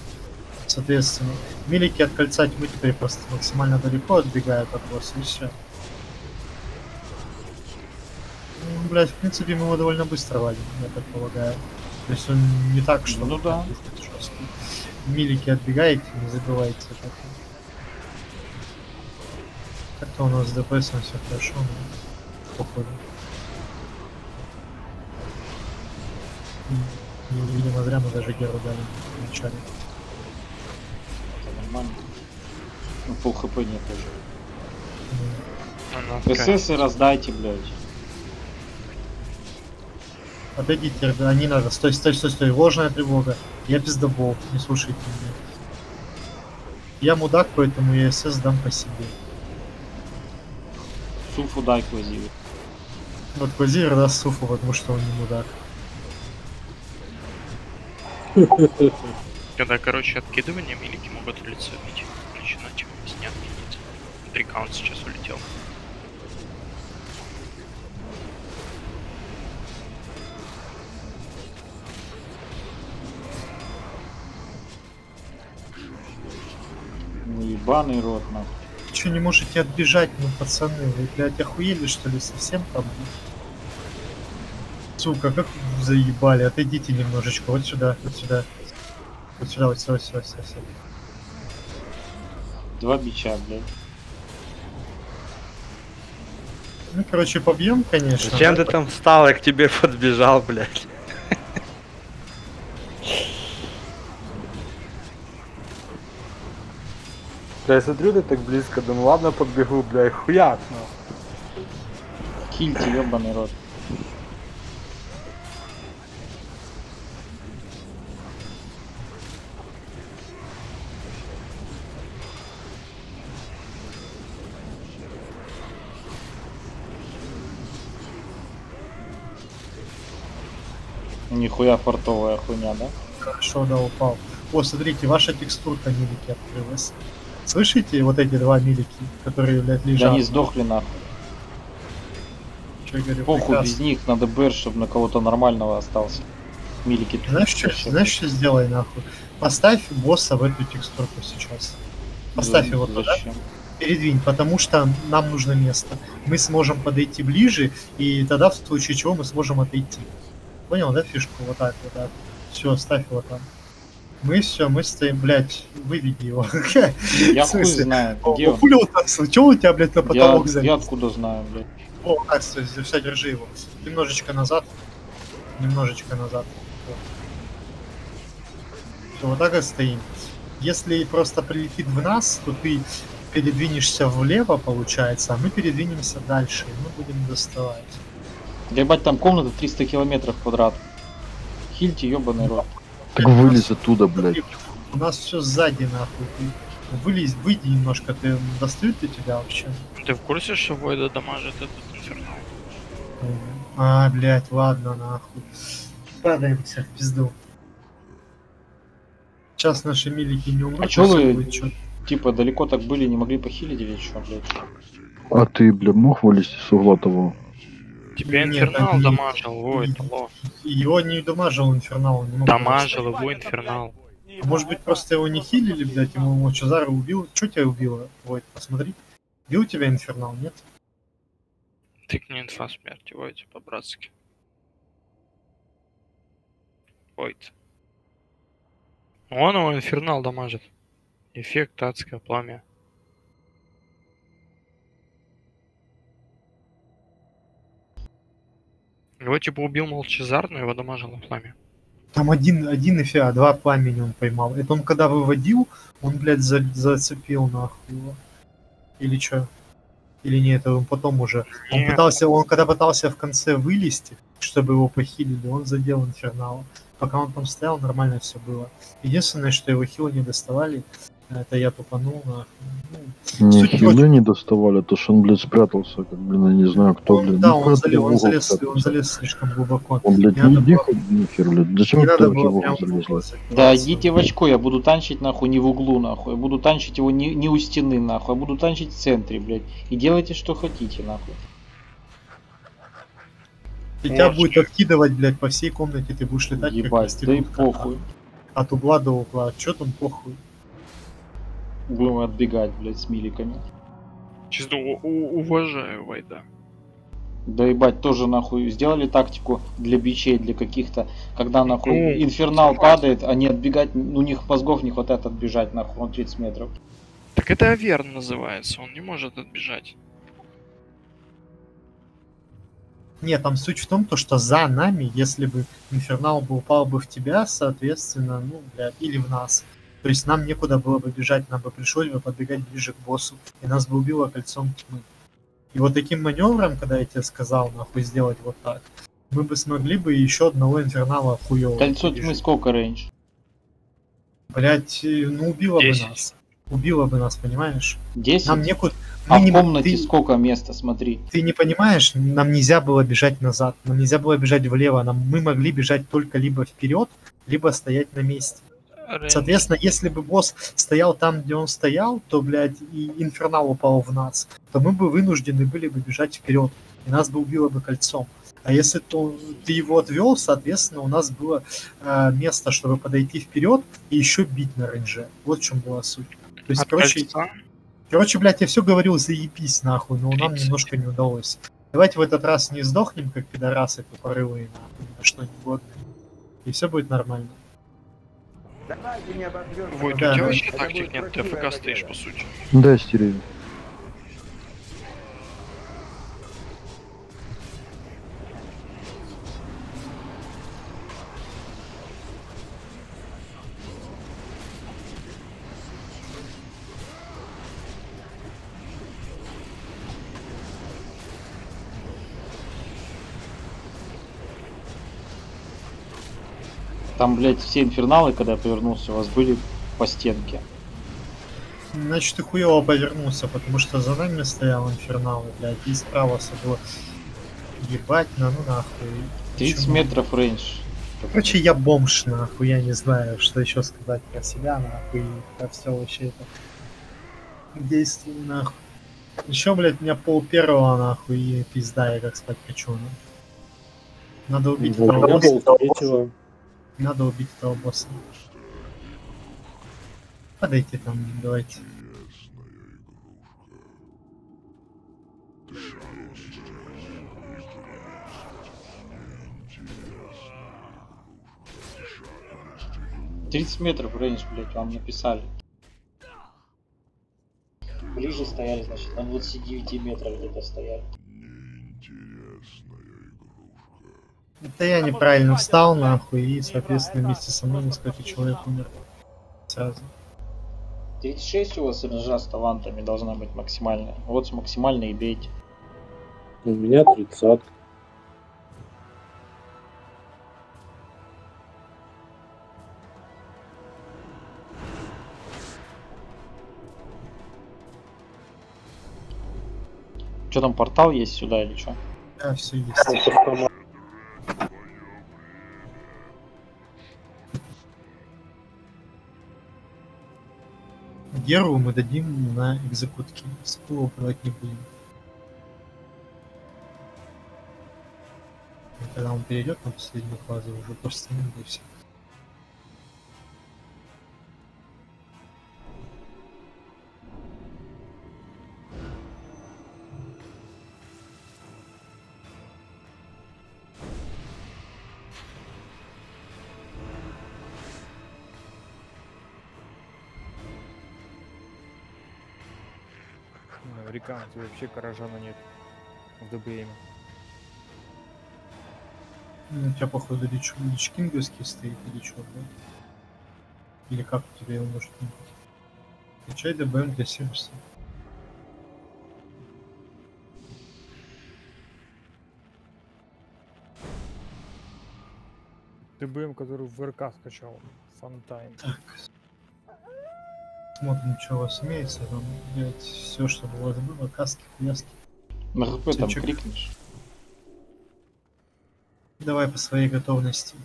[SPEAKER 1] Соответственно, милики от кольца тьмы теперь просто максимально далеко отбегают от босса и все. Ну, блять, в принципе, мы его довольно быстро валим, я так полагаю. То есть он не так, что
[SPEAKER 3] Ну да.
[SPEAKER 1] Милики отбегаете, не забывайте этом. Как-то у нас с ДПС все хорошо, но походу. М, Видимо, зря мы даже Геру дали в начале.
[SPEAKER 3] Это нормально. Ну, пол хп нет уже.
[SPEAKER 2] Она такая,
[SPEAKER 3] СС раздайте, блядь.
[SPEAKER 1] Отойдите, ребята, не надо, стой, стой, стой, стой, ложная тревога. Я пиздобол, не слушайте меня. Я мудак, поэтому я СС дам по себе.
[SPEAKER 3] Суфу дай квазиве.
[SPEAKER 1] Вот Квазир даст суфу, потому что он не мудак. (laughs)
[SPEAKER 2] Когда, короче, откидывание милики могут в лицо бить. Начинать его с не откинется. Три каунт сейчас улетел.
[SPEAKER 3] Ну, ебаный рот, нахуй.
[SPEAKER 1] Че не можете отбежать, ну пацаны, вы, блядь, охуели что ли совсем там? Сука, как вы заебали, отойдите немножечко, вот сюда, вот сюда. Вот сюда, вот сюда, вот сюда, сюда, сюда.
[SPEAKER 3] Два бича, блядь.
[SPEAKER 1] Ну, короче, побьем, конечно.
[SPEAKER 9] Зачем
[SPEAKER 1] да?
[SPEAKER 9] ты там встал, я к тебе подбежал, блядь? Бля, я смотрю, ты так близко, думаю, ладно, подбегу, бля, и хуяк, ну.
[SPEAKER 3] Кильте, ебаный рот. Нихуя фартовая хуйня, да?
[SPEAKER 1] Хорошо, да, упал. О, смотрите, ваша текстурка милики открылась. Слышите вот эти два милики, которые, блядь,
[SPEAKER 3] Да
[SPEAKER 1] лежат?
[SPEAKER 3] они сдохли нахуй.
[SPEAKER 1] Я говорю,
[SPEAKER 3] Похуй
[SPEAKER 1] прекрасно.
[SPEAKER 3] без них, надо БР, чтобы на кого-то нормального остался. Милики
[SPEAKER 1] Знаешь, что, знаешь, что сделай, нахуй? Поставь босса в эту текстурку сейчас. Поставь его туда,
[SPEAKER 3] Зачем?
[SPEAKER 1] передвинь, потому что нам нужно место. Мы сможем подойти ближе, и тогда в случае чего мы сможем отойти. Понял, да, фишку? Вот так, вот так. Все, ставь его там. Мы все, мы стоим, блядь, выведи его.
[SPEAKER 3] Я (laughs) хуй знаю, где он.
[SPEAKER 1] хули он там, что у тебя, блядь, на
[SPEAKER 3] Я,
[SPEAKER 1] потолок
[SPEAKER 3] я
[SPEAKER 1] залез?
[SPEAKER 3] откуда знаю, блядь.
[SPEAKER 1] О, так, стой, все, держи его. Немножечко назад. Немножечко назад. Все, вот так и стоим. Если просто прилетит в нас, то ты передвинешься влево, получается, а мы передвинемся дальше, и мы будем доставать.
[SPEAKER 3] Ебать, там комната 300 километров квадрат. Хильте, ебаный рот.
[SPEAKER 7] Так вылез оттуда, блядь.
[SPEAKER 1] У нас все сзади, нахуй. Вылезь, выйди немножко, ты достают ли тебя вообще?
[SPEAKER 2] Ты в курсе, что Войда дамажит этот инфернал?
[SPEAKER 1] А, блядь, ладно, нахуй. Падаем всех в пизду. Сейчас наши милики не умрут.
[SPEAKER 3] А чё вы-. Типа далеко так были, не могли похилить или что, блядь?
[SPEAKER 7] А ты, бля, мог вылезти с угла того?
[SPEAKER 2] Тебя
[SPEAKER 1] Нет,
[SPEAKER 2] инфернал
[SPEAKER 1] они-
[SPEAKER 2] дамажил, Войд, алло.
[SPEAKER 1] Его не дамажил инфернал. он не мог
[SPEAKER 2] Дамажил его инфернал.
[SPEAKER 1] просто. Может быть, просто его не хилили, блядь, ему Мочезара убил. Что тебя убило? Войд, посмотри. Бил тебя инфернал, нет?
[SPEAKER 2] Тыкни инфа смерти, Войд, по-братски. Войд. Он его инфернал дамажит. Эффект адское пламя. Его типа убил Молчезар, но его дамажило пламя.
[SPEAKER 1] Там один, один эфира, два пламени он поймал. Это он когда выводил, он, блядь, за- зацепил нахуй его. Или что? Или нет, это он потом уже. Он
[SPEAKER 2] Нет.
[SPEAKER 1] пытался, он когда пытался в конце вылезти, чтобы его похилили, он задел инфернала. Пока он там стоял, нормально все было. Единственное, что его хил не доставали, это я тупанул нахуй. Ну,
[SPEAKER 7] Не, хилы не доставали, то что он, блядь, спрятался, как, блин, я не знаю, кто,
[SPEAKER 1] он-
[SPEAKER 7] блин.
[SPEAKER 1] да,
[SPEAKER 7] Ну,
[SPEAKER 1] он залез, он
[SPEAKER 7] в
[SPEAKER 1] залез, он залез слишком глубоко.
[SPEAKER 7] Он, блядь,
[SPEAKER 1] Не
[SPEAKER 7] не иди хоть нахер, блядь. Зачем
[SPEAKER 1] Не
[SPEAKER 7] ты вообще в угол залезла?
[SPEAKER 3] Да идите в очко, я буду танчить нахуй не в углу нахуй. Я буду танчить его не, не у стены нахуй, я буду танчить в центре, блядь. И делайте что хотите нахуй.
[SPEAKER 1] И тебя будет откидывать, блядь, по всей комнате, ты будешь летать, как
[SPEAKER 3] Ебать, да и похуй.
[SPEAKER 1] От угла до угла. Чё там похуй?
[SPEAKER 3] Будем отбегать, блядь, с миликами.
[SPEAKER 2] Чисто уважаю Вайда.
[SPEAKER 3] Да ебать, тоже нахуй сделали тактику для бичей, для каких-то, когда нахуй
[SPEAKER 2] Ну,
[SPEAKER 3] инфернал
[SPEAKER 2] согласен.
[SPEAKER 3] падает, они отбегать, у них мозгов не хватает отбежать нахуй, он 30 метров.
[SPEAKER 2] Так это Аверн называется, он не может отбежать.
[SPEAKER 1] Нет, там суть в том, то, что за нами, если бы инфернал бы упал бы в тебя, соответственно, ну, блядь, или в нас. То есть нам некуда было бы бежать, нам бы пришлось бы подбегать ближе к боссу, и нас бы убило кольцом тьмы. И вот таким маневром, когда я тебе сказал, нахуй, сделать вот так, мы бы смогли бы еще одного инфернала хуёво.
[SPEAKER 3] Кольцо тьмы сколько рейндж?
[SPEAKER 1] Блять, ну убило бы
[SPEAKER 2] Десять.
[SPEAKER 1] нас. Убило бы нас, понимаешь?
[SPEAKER 3] 10?
[SPEAKER 1] Нам некуда...
[SPEAKER 3] а
[SPEAKER 1] мы
[SPEAKER 3] в
[SPEAKER 1] не-
[SPEAKER 3] комнате
[SPEAKER 1] ты-
[SPEAKER 3] сколько места, смотри.
[SPEAKER 1] ты не понимаешь, нам нельзя было бежать назад, нам нельзя было бежать влево, нам, мы могли бежать только либо вперед, либо стоять на месте. Соответственно, если бы босс стоял там, где он стоял, то, блядь, и инфернал упал в нас, то мы бы вынуждены были бы бежать вперед, и нас бы убило бы кольцом. А если то, ты его отвел, соответственно, у нас было э, место, чтобы подойти вперед и еще бить на рейнже. Вот в чем была суть. То есть,
[SPEAKER 2] От
[SPEAKER 1] короче,
[SPEAKER 2] кольца?
[SPEAKER 1] Короче, блядь, я все говорил, заебись нахуй, но нам немножко не удалось. Давайте в этот раз не сдохнем, как пидорасы тупорылые, нахуй, на что не годные. И все будет нормально.
[SPEAKER 5] Давайте не обожжём.
[SPEAKER 2] Войд,
[SPEAKER 1] Да,
[SPEAKER 2] у тебя вообще тактик нет, ты АФК стоишь, по сути.
[SPEAKER 7] Да, стерею.
[SPEAKER 3] Там, блядь, все инферналы, когда я повернулся, у вас были по стенке.
[SPEAKER 1] Значит, ты хуево повернулся, потому что за нами стоял инфернал, блядь, и справа все было. Ебать, на ну нахуй.
[SPEAKER 3] 30
[SPEAKER 1] Почему?
[SPEAKER 3] метров рейндж.
[SPEAKER 1] Короче, я бомж, нахуй, я не знаю, что еще сказать про себя, нахуй, про все вообще это действие, нахуй. Еще, блядь, у меня пол первого, нахуй, и пизда, я как спать хочу, нахуй. Надо убить этого Надо убить этого босса. Подойти там, давайте.
[SPEAKER 3] — 30 метров рейндж, блядь, вам написали. Ближе стояли, значит, на 29 метрах где-то стояли.
[SPEAKER 1] Это я неправильно встал, нахуй, и, соответственно, вместе со мной несколько человек умер. Сразу.
[SPEAKER 3] 36 у вас рейнжа с талантами должна быть максимальная. Вот с максимальной и бейте.
[SPEAKER 4] У меня тридцатка.
[SPEAKER 3] Что там, портал есть сюда или что?
[SPEAKER 1] Да, все есть. Геру мы дадим на экзекутки. Скулу брать не будем. И когда он перейдет на последнюю фазу, уже просто не будет все.
[SPEAKER 8] Река, у тебя вообще каражана нет в ДБМ.
[SPEAKER 1] Ну, у тебя, походу, лич, лич кинговский стоит или что, да? Или как у тебя его может не быть? Включай ДБМ для Сирса.
[SPEAKER 8] ТБМ, который в РК скачал. Фантайм.
[SPEAKER 1] Так. Смотрим, что у вас имеется. Там, блядь, все, что у вас было. Каски, хуяски.
[SPEAKER 3] На ХП там
[SPEAKER 1] Чё-
[SPEAKER 3] крикнешь.
[SPEAKER 1] Давай по своей готовности.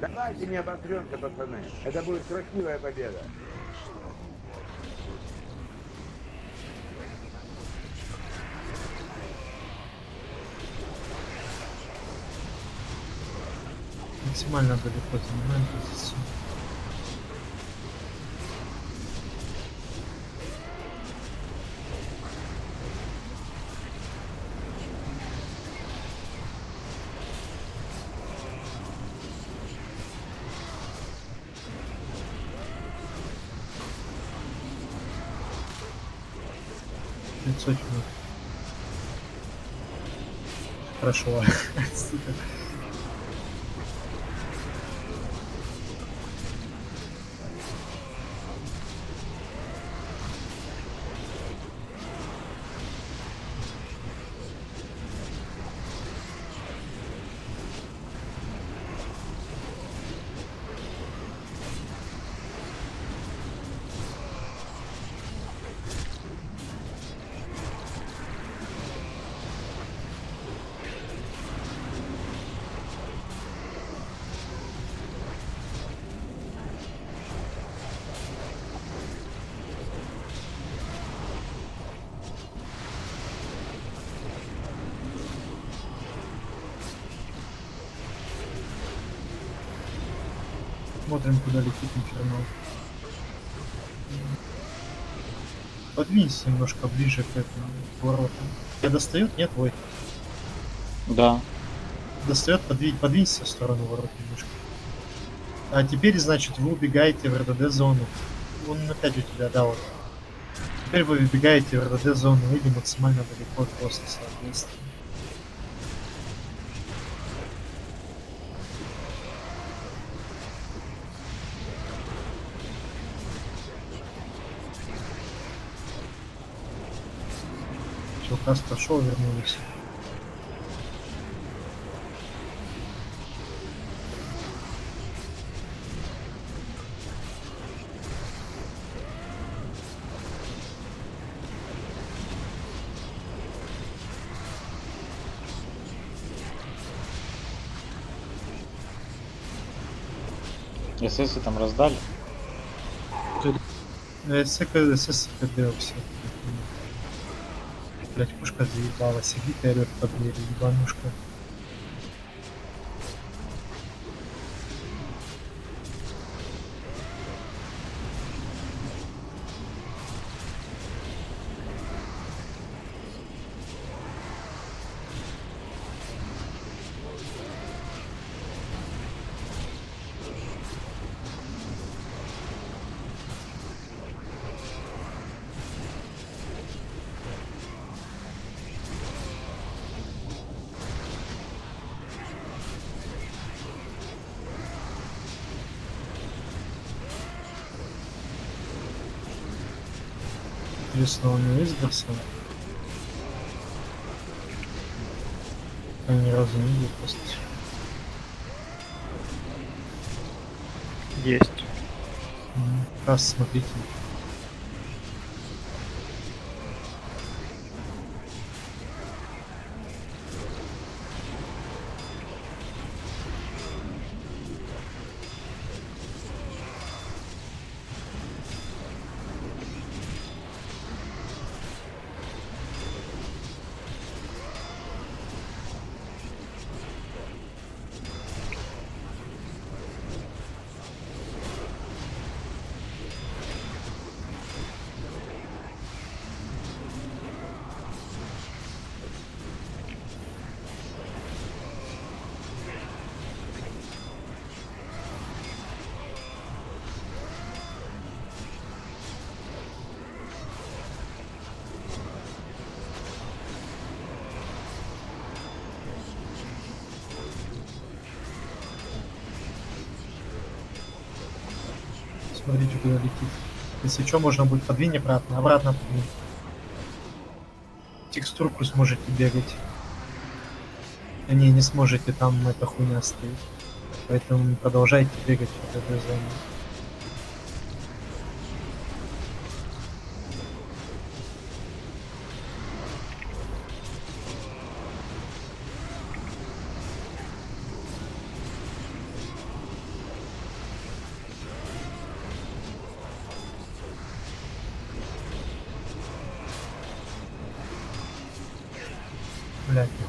[SPEAKER 5] Давайте не обосремся, пацаны. Это будет красивая победа.
[SPEAKER 1] Максимально далеко занимаем позицию. Тьмы. Хорошо. (laughs) Смотрим, куда летит инфернал. Подвинься немножко ближе к этому к воротам. Тебя достает? Нет, ой.
[SPEAKER 3] Да.
[SPEAKER 1] Достает, подвинь, подвинься в сторону ворот немножко. А теперь, значит, вы убегаете в РДД зону. Он опять у тебя, да, вот. Теперь вы выбегаете в РДД зону или максимально далеко просто, соответственно. Каст прошел, вернулись.
[SPEAKER 3] СС там раздали.
[SPEAKER 1] СК, СС, КД все. Блять, пушка заебала, сидит и орёт под ебанушка. Интересно, он не есть Гарсон? Я ни разу не видел просто.
[SPEAKER 2] Есть.
[SPEAKER 1] Раз, смотрите. Смотрите, куда летит. Если что, можно будет подвинь обратно, обратно подвинь. Текстурку сможете бегать. А не, не сможете, там эта хуйня стоит. Поэтому продолжайте бегать в этой зоне.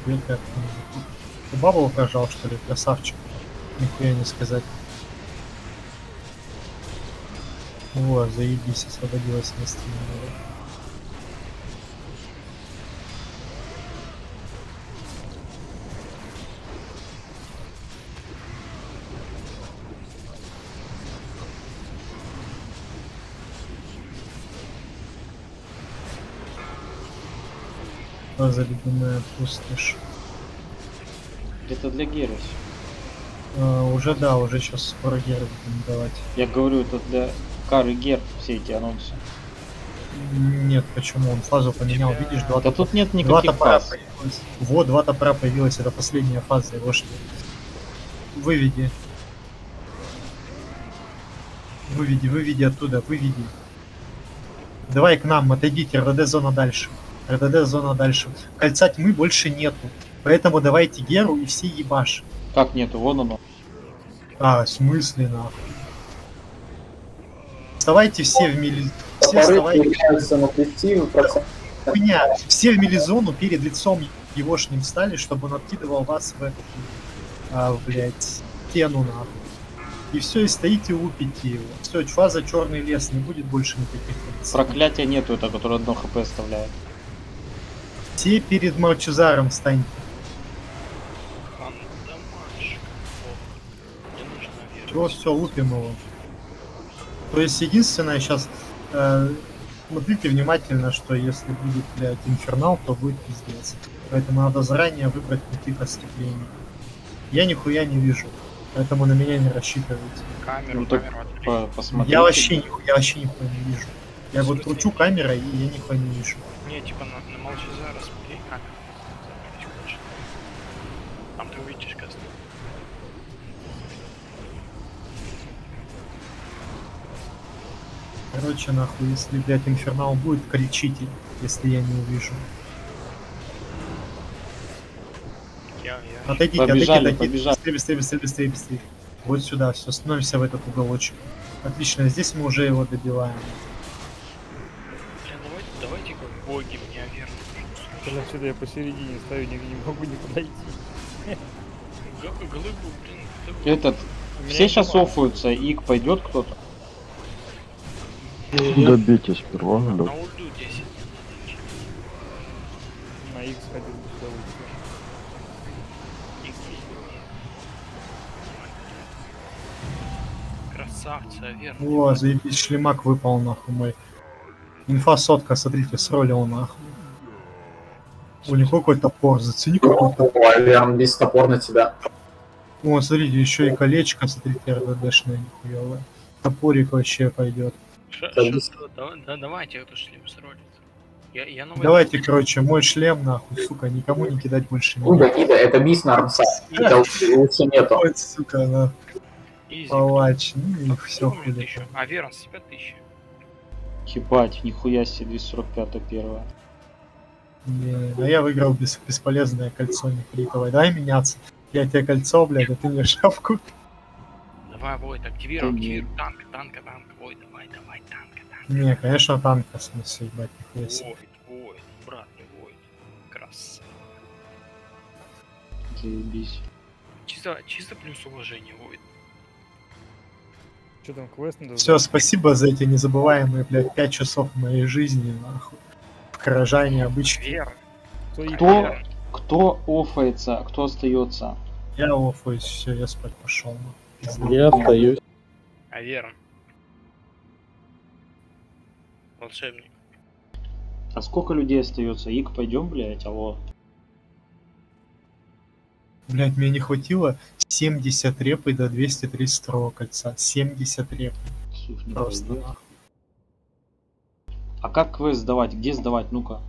[SPEAKER 1] Нихуя как Ты бабу прожал, что ли, красавчик? Нихуя не сказать. О, заебись, освободилась место. За ледяная пустошь.
[SPEAKER 3] Это для Герус.
[SPEAKER 1] А, уже да, уже сейчас скоро Гер будем давать.
[SPEAKER 3] Я говорю, это для Кары Гер все эти анонсы.
[SPEAKER 1] Нет, почему? Он фазу поменял, видишь, два
[SPEAKER 3] Да
[SPEAKER 1] топора.
[SPEAKER 3] тут нет
[SPEAKER 1] Два
[SPEAKER 3] никаких
[SPEAKER 1] топора
[SPEAKER 3] фаз.
[SPEAKER 1] появилось. Вот, два топора появилась, это последняя фаза его шли. Выведи. Выведи, выведи оттуда, выведи. Давай к нам, отойдите, РДД зона дальше. РДД зона дальше. Кольца тьмы больше нету. Поэтому давайте Геру и все ебашь.
[SPEAKER 3] Как нету? Вон оно.
[SPEAKER 1] А, в смысле нахуй? Вставайте все в мили... Все вставайте.
[SPEAKER 6] появляются на 30%.
[SPEAKER 1] Хуйня. Все в милизону перед лицом егошним стали, чтобы он откидывал вас в эту, а, блядь, стену нахуй. И все, и стоите, лупите его. Все, фаза черный лес, не будет больше никаких.
[SPEAKER 3] Проклятия нету, это которое одно хп оставляет.
[SPEAKER 1] Все перед Марчузаром встаньте.
[SPEAKER 2] Фантомашка. О, Мне нужно
[SPEAKER 1] Все, лупим его. То есть единственное сейчас смотрите внимательно, что если будет, блядь, инфернал, то будет пиздец. Поэтому надо заранее выбрать пути отступления. Я нихуя не вижу, поэтому на меня не рассчитывайте.
[SPEAKER 2] Камеру,
[SPEAKER 3] Ну так
[SPEAKER 2] камеру
[SPEAKER 3] Посмотрите.
[SPEAKER 1] Я вообще нихуя, я вообще нихуя не вижу. Я вот кручу камерой, и я нихуя не вижу.
[SPEAKER 2] Не, типа на, на Молчазара смотри камеру. Если хочешь. Там ты увидишь каст.
[SPEAKER 1] Короче, нахуй, если, блядь, инфернал будет, кричите, если я не увижу.
[SPEAKER 2] Я, я.
[SPEAKER 1] Отойдите,
[SPEAKER 3] Побежали,
[SPEAKER 1] отойдите, отойдите.
[SPEAKER 3] побежали.
[SPEAKER 1] Быстрее, быстрее, быстрее, быстрее, быстрее. Вот сюда, все, становимся в этот уголочек. Отлично, здесь мы уже его добиваем.
[SPEAKER 2] Блин, давайте, давайте как боги мне верно.
[SPEAKER 8] Когда сюда я посередине стою, не, не могу идти.
[SPEAKER 2] Г- глыбу, блин.
[SPEAKER 3] Этот. Все сейчас офуются, ик пойдет кто-то.
[SPEAKER 7] Добейте сперва, да.
[SPEAKER 2] На ульду 10.
[SPEAKER 8] На X ходил с удовольствием.
[SPEAKER 2] Икс есть. Красавцы, верно.
[SPEAKER 1] О, заебись, шлемак выпал нахуй мой. Инфа сотка, смотрите, сролил нахуй. У них какой топор, зацени какой топор.
[SPEAKER 6] О, Аверн, весь топор на тебя.
[SPEAKER 1] О, смотрите, еще и колечко, смотрите, РДДшное нихуевое. Топорик вообще пойдет.
[SPEAKER 2] Ш-
[SPEAKER 6] Садись.
[SPEAKER 2] ш- да- да- Давайте эту шлем сролит. Я, я новый
[SPEAKER 1] Давайте, короче, мой шлем, нахуй, сука, никому не кидать больше
[SPEAKER 6] Ида,
[SPEAKER 1] меня.
[SPEAKER 6] Ида, это бис на армса. Это лучше нету.
[SPEAKER 1] Ой, сука, на палач, ну и все хули.
[SPEAKER 2] А, Верон, с тебя тысяча.
[SPEAKER 3] Ебать, нихуя себе 245 первое.
[SPEAKER 1] Не, а я выиграл бес- бесполезное кольцо нефритовое. Давай меняться. Я тебе кольцо, блядь, а ты мне (laughs) шапку.
[SPEAKER 2] Давай, Войт, активируй, активируй. Танк, танка, танка. Давай, давай, танка, танка.
[SPEAKER 1] Не, конечно, танка, в смысле, ебать, нихуя себе.
[SPEAKER 2] Войт, Войт, брат не Войт. Красава.
[SPEAKER 3] Заебись.
[SPEAKER 2] Чисто, чисто плюс уважение, Войт.
[SPEAKER 8] Что там, квест надо
[SPEAKER 1] Все, спасибо за эти незабываемые, блядь, пять часов моей жизни, нахуй. В Каражане обычно.
[SPEAKER 2] Вера.
[SPEAKER 8] Кто
[SPEAKER 3] Кто, кто офается, кто остается?
[SPEAKER 1] Я офаюсь, все, я спать пошел.
[SPEAKER 4] Я остаюсь.
[SPEAKER 2] А Верон. Волшебник.
[SPEAKER 3] А сколько людей остается? Ик, пойдем, блядь, алло.
[SPEAKER 1] Блядь, мне не хватило 70 репы до 232 кольца. 70 реп.
[SPEAKER 3] Не
[SPEAKER 1] Просто
[SPEAKER 3] пойдет. А как квест сдавать? Где сдавать? Ну-ка.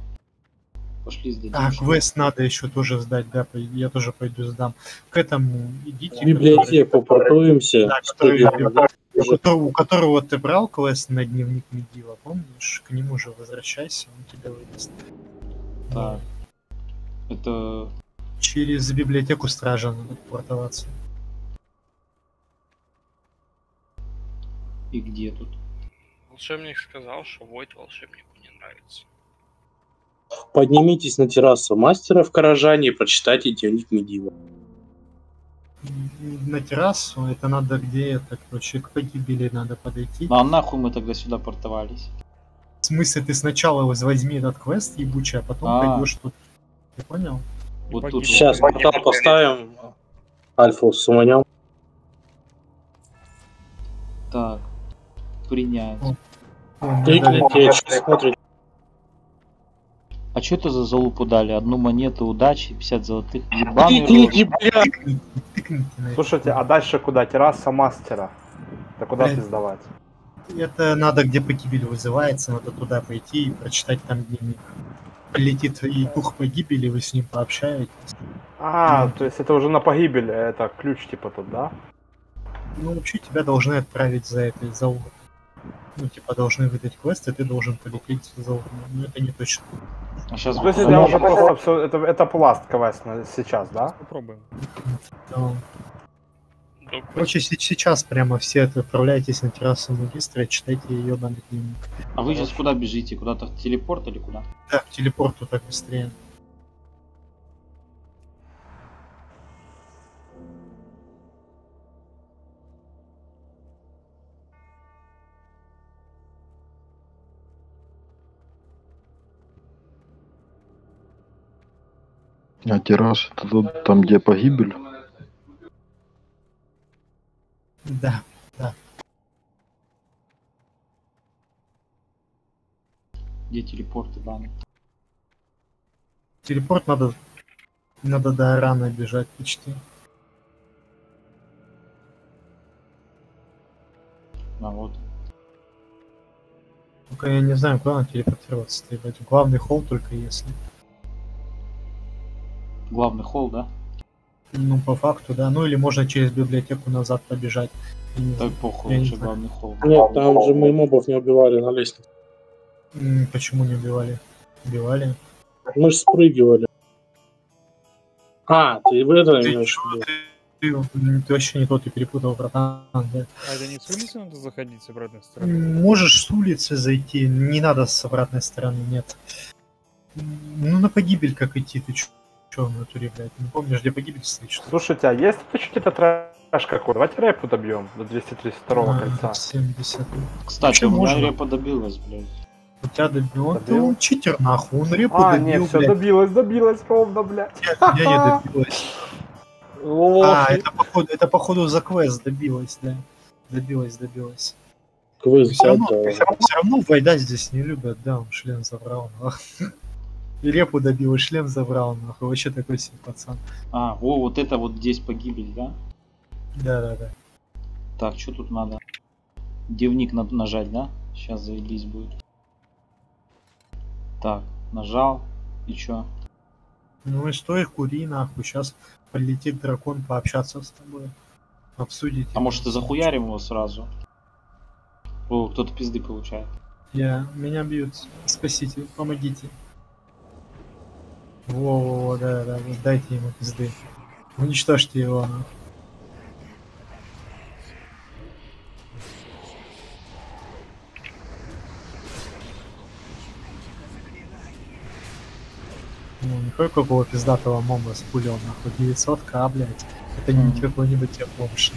[SPEAKER 3] Пошли сдадим.
[SPEAKER 1] А, квест надо еще тоже сдать, да, я тоже пойду сдам. К этому идите.
[SPEAKER 4] В библиотеку портуемся.
[SPEAKER 1] Да, который-
[SPEAKER 4] да?
[SPEAKER 1] у которого, ты брал квест на дневник Медила, помнишь? К нему же возвращайся, он тебя выдаст.
[SPEAKER 3] Так. Это
[SPEAKER 1] Через библиотеку стража надо портоваться.
[SPEAKER 3] и где тут?
[SPEAKER 2] Волшебник сказал, что Войт волшебнику не нравится.
[SPEAKER 4] Поднимитесь на террасу мастера в Каражане и прочитайте дневник Медива.
[SPEAKER 1] На террасу, это надо где это, короче, к погибели надо подойти.
[SPEAKER 3] Ну а нахуй мы тогда сюда портовались?
[SPEAKER 1] В смысле, ты сначала воз- возьми этот квест ебучий, а потом
[SPEAKER 3] А.
[SPEAKER 1] пойдешь тут. Ты понял?
[SPEAKER 3] Вот тут.
[SPEAKER 4] Сейчас
[SPEAKER 3] вот.
[SPEAKER 4] портал поставим. Альфу суманем.
[SPEAKER 3] Так. Принять.
[SPEAKER 4] Кликните, я сейчас смотрю.
[SPEAKER 3] А что это за залупу дали? Одну монету удачи, 50 золотых. Ебаный
[SPEAKER 1] это.
[SPEAKER 9] Слушайте, а дальше куда? Терраса мастера. Да куда
[SPEAKER 1] Блядь.
[SPEAKER 9] пиздовать?
[SPEAKER 1] Это надо, где погибель вызывается, надо туда пойти и прочитать там дневник. Прилетит и дух погибели, вы с ним пообщаетесь.
[SPEAKER 9] А, то есть это уже на погибель, это ключ типа тут, да?
[SPEAKER 1] Ну, вообще тебя должны отправить за этой за угол. Ну, типа, должны выдать квест, и ты должен полететь за угол. Но это не точно.
[SPEAKER 3] А сейчас
[SPEAKER 9] То есть это уже просто все, это, это пласт на- сейчас, да?
[SPEAKER 8] Попробуем.
[SPEAKER 1] Да.
[SPEAKER 2] Ну,
[SPEAKER 1] Короче, се- сейчас прямо все отправляйтесь на террасу магистра и читайте ее дневник.
[SPEAKER 3] А вы сейчас куда бежите? Куда-то в телепорт или куда?
[SPEAKER 1] Да, к телепорту так быстрее.
[SPEAKER 7] А терраса это тут, там, где погибель?
[SPEAKER 1] Да.
[SPEAKER 3] Где телепорты даны?
[SPEAKER 1] Телепорт надо... Надо до Арана бежать почти.
[SPEAKER 3] А вот.
[SPEAKER 1] Только я не знаю, куда надо телепортироваться. ебать. В главный холл только если.
[SPEAKER 3] Главный холл, да?
[SPEAKER 1] Ну, по факту, да. Ну, или можно через библиотеку назад побежать.
[SPEAKER 3] Так похуй, лучше главный холл.
[SPEAKER 4] Нет, там же мы мобов не убивали на лестнице.
[SPEAKER 1] Почему не убивали? Убивали.
[SPEAKER 4] Мы же спрыгивали. А, ты в это
[SPEAKER 1] Ты
[SPEAKER 4] имеешь в виду?
[SPEAKER 1] ты, ты вообще не то, ты перепутал, братан. да.
[SPEAKER 8] А это не с улицы надо заходить с обратной стороны?
[SPEAKER 1] Можешь с улицы зайти, не надо с обратной стороны, нет. Ну, на погибель как идти, ты чё, чё в натуре, блядь, не помнишь, где погибель стоит, что ли?
[SPEAKER 9] Слушайте, а есть хоть какой-то трэш какой? Давайте рэпу добьем до 232
[SPEAKER 1] А,
[SPEAKER 9] кольца.
[SPEAKER 1] 70.
[SPEAKER 3] Кстати,
[SPEAKER 1] Вообще
[SPEAKER 3] у меня
[SPEAKER 1] можно.
[SPEAKER 3] репа добилась, блядь.
[SPEAKER 1] У тебя добил. Он,
[SPEAKER 9] Добил?
[SPEAKER 1] он читер, нахуй, он репу
[SPEAKER 9] А,
[SPEAKER 1] добил,
[SPEAKER 9] нет, все,
[SPEAKER 1] блядь.
[SPEAKER 9] добилась, добилась ровно, блядь.
[SPEAKER 1] Я, я не добилась. А, это походу, это походу за квест добилась, да. Добилась, добилась.
[SPEAKER 4] Квест,
[SPEAKER 1] Все равно,
[SPEAKER 4] да.
[SPEAKER 1] все равно Вайда здесь не любят, да, он шлем забрал, нахуй. И репу добил, и шлем забрал, нахуй. Вообще такой себе пацан.
[SPEAKER 3] А, во, вот это вот здесь погибель, да?
[SPEAKER 1] Да, да, да.
[SPEAKER 3] Так, что тут надо? Дневник надо нажать, да? Сейчас заебись будет. Так, нажал. И чё?
[SPEAKER 1] Ну и стой, кури, нахуй. Сейчас полетит дракон пообщаться с тобой. Обсудить.
[SPEAKER 3] А может и захуярим его сразу? О, кто-то пизды получает.
[SPEAKER 1] Я, меня бьют. Спасите, помогите. Во-во-во, да, да, вот дайте ему пизды. Уничтожьте его. Ну, не какой какого пиздатого моба спулил, нахуй, 900 к, блядь. Это не
[SPEAKER 3] Мгм.
[SPEAKER 1] какой-нибудь тебе помощь.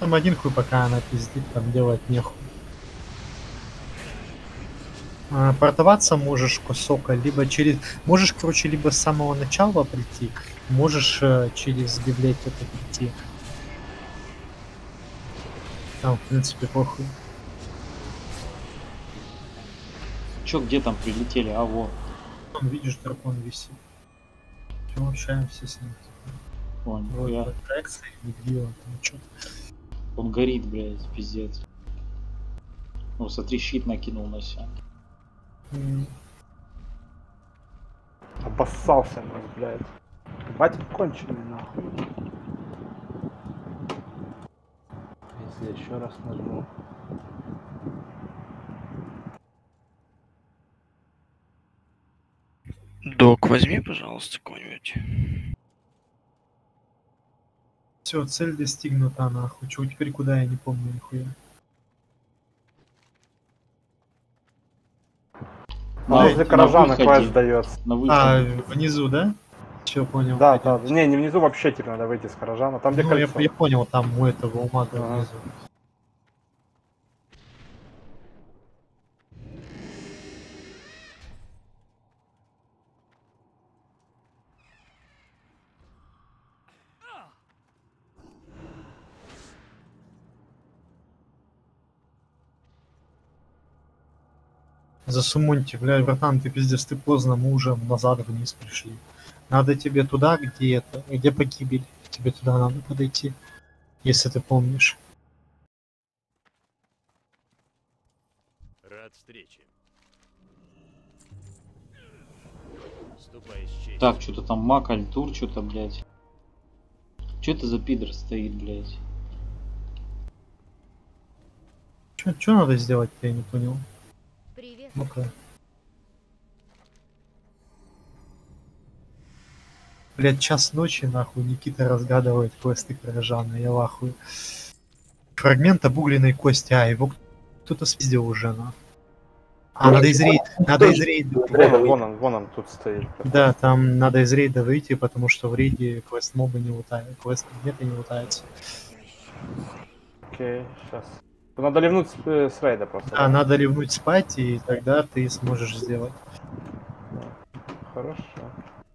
[SPEAKER 1] Там один хуй, пока она пиздит, там делать нехуй. А, портоваться можешь кусока, либо через... Можешь, короче, либо с самого начала прийти, можешь э, через библиотеку прийти. Там, в принципе, похуй.
[SPEAKER 3] Чё, где там прилетели? А, вот.
[SPEAKER 1] Там, видишь, дракон висит. Все, общаемся с ним.
[SPEAKER 3] Понял.
[SPEAKER 1] Вот,
[SPEAKER 3] Я-
[SPEAKER 1] там.
[SPEAKER 3] Он горит, блядь, пиздец. Ну, смотри, щит накинул на себя.
[SPEAKER 1] М,
[SPEAKER 9] Обоссался, нас, блядь. Батя конченый, нахуй. Если еще раз нажму.
[SPEAKER 2] Док, возьми, пожалуйста, кого-нибудь.
[SPEAKER 1] Все, цель достигнута, нахуй. Чего теперь куда, я не помню нихуя.
[SPEAKER 3] На-
[SPEAKER 9] А возле
[SPEAKER 3] на
[SPEAKER 9] квест дается.
[SPEAKER 3] На
[SPEAKER 1] А, внизу, да? Все, понял.
[SPEAKER 9] Да, да. Не, не внизу вообще теперь надо выйти с Каражана. Там где
[SPEAKER 1] Ну, я,
[SPEAKER 9] кольцо.
[SPEAKER 1] я понял, там у этого у мага
[SPEAKER 9] Ага.
[SPEAKER 1] внизу. Засумоньте, бля, братан, ты пиздец, ты поздно, мы уже назад вниз пришли. Надо тебе туда, где это, где погибель. Тебе туда надо подойти, если ты помнишь.
[SPEAKER 10] Рад встрече. Ступай с честью.
[SPEAKER 3] Так, что-то там Мак, Альтур, что-то, блядь. Что это за пидор стоит, блядь?
[SPEAKER 1] Что надо сделать, я не понял. Ну-ка. Блять, час ночи, нахуй, Никита разгадывает квесты Каражана, я в ахуе. Фрагмент обугленной кости, а, его кто-то спиздил уже, на. А, надо из рейда, надо из рейда.
[SPEAKER 9] Вон он, вон он, вон он тут стоит.
[SPEAKER 1] Да, там надо из рейда выйти, потому что в рейде квест мобы не лутают, квест предметы не лутаются.
[SPEAKER 9] Окей, сейчас. Надо ливнуть с, э, рейда просто.
[SPEAKER 1] А, надо ливнуть спать, и тогда ты сможешь сделать.
[SPEAKER 9] Хорошо.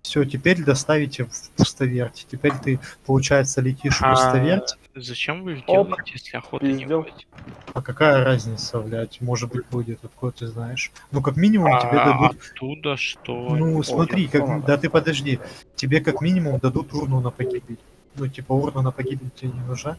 [SPEAKER 1] Все, теперь доставите в пустоверть. Теперь ты, получается, летишь в
[SPEAKER 2] А,
[SPEAKER 1] пустоверть.
[SPEAKER 2] Зачем вы их
[SPEAKER 9] Оп,
[SPEAKER 2] делаете, если охоты не будет?
[SPEAKER 1] А какая разница, блядь? Может быть, будет, откуда ты знаешь. Ну, как минимум, тебе
[SPEAKER 2] А
[SPEAKER 1] дадут...
[SPEAKER 2] оттуда что?
[SPEAKER 1] Ну,
[SPEAKER 9] О,
[SPEAKER 1] смотри, как...
[SPEAKER 9] надо?
[SPEAKER 1] да ты подожди. Тебе как минимум дадут урну на погибель. Ну, типа, урна на погибель тебе не нужна?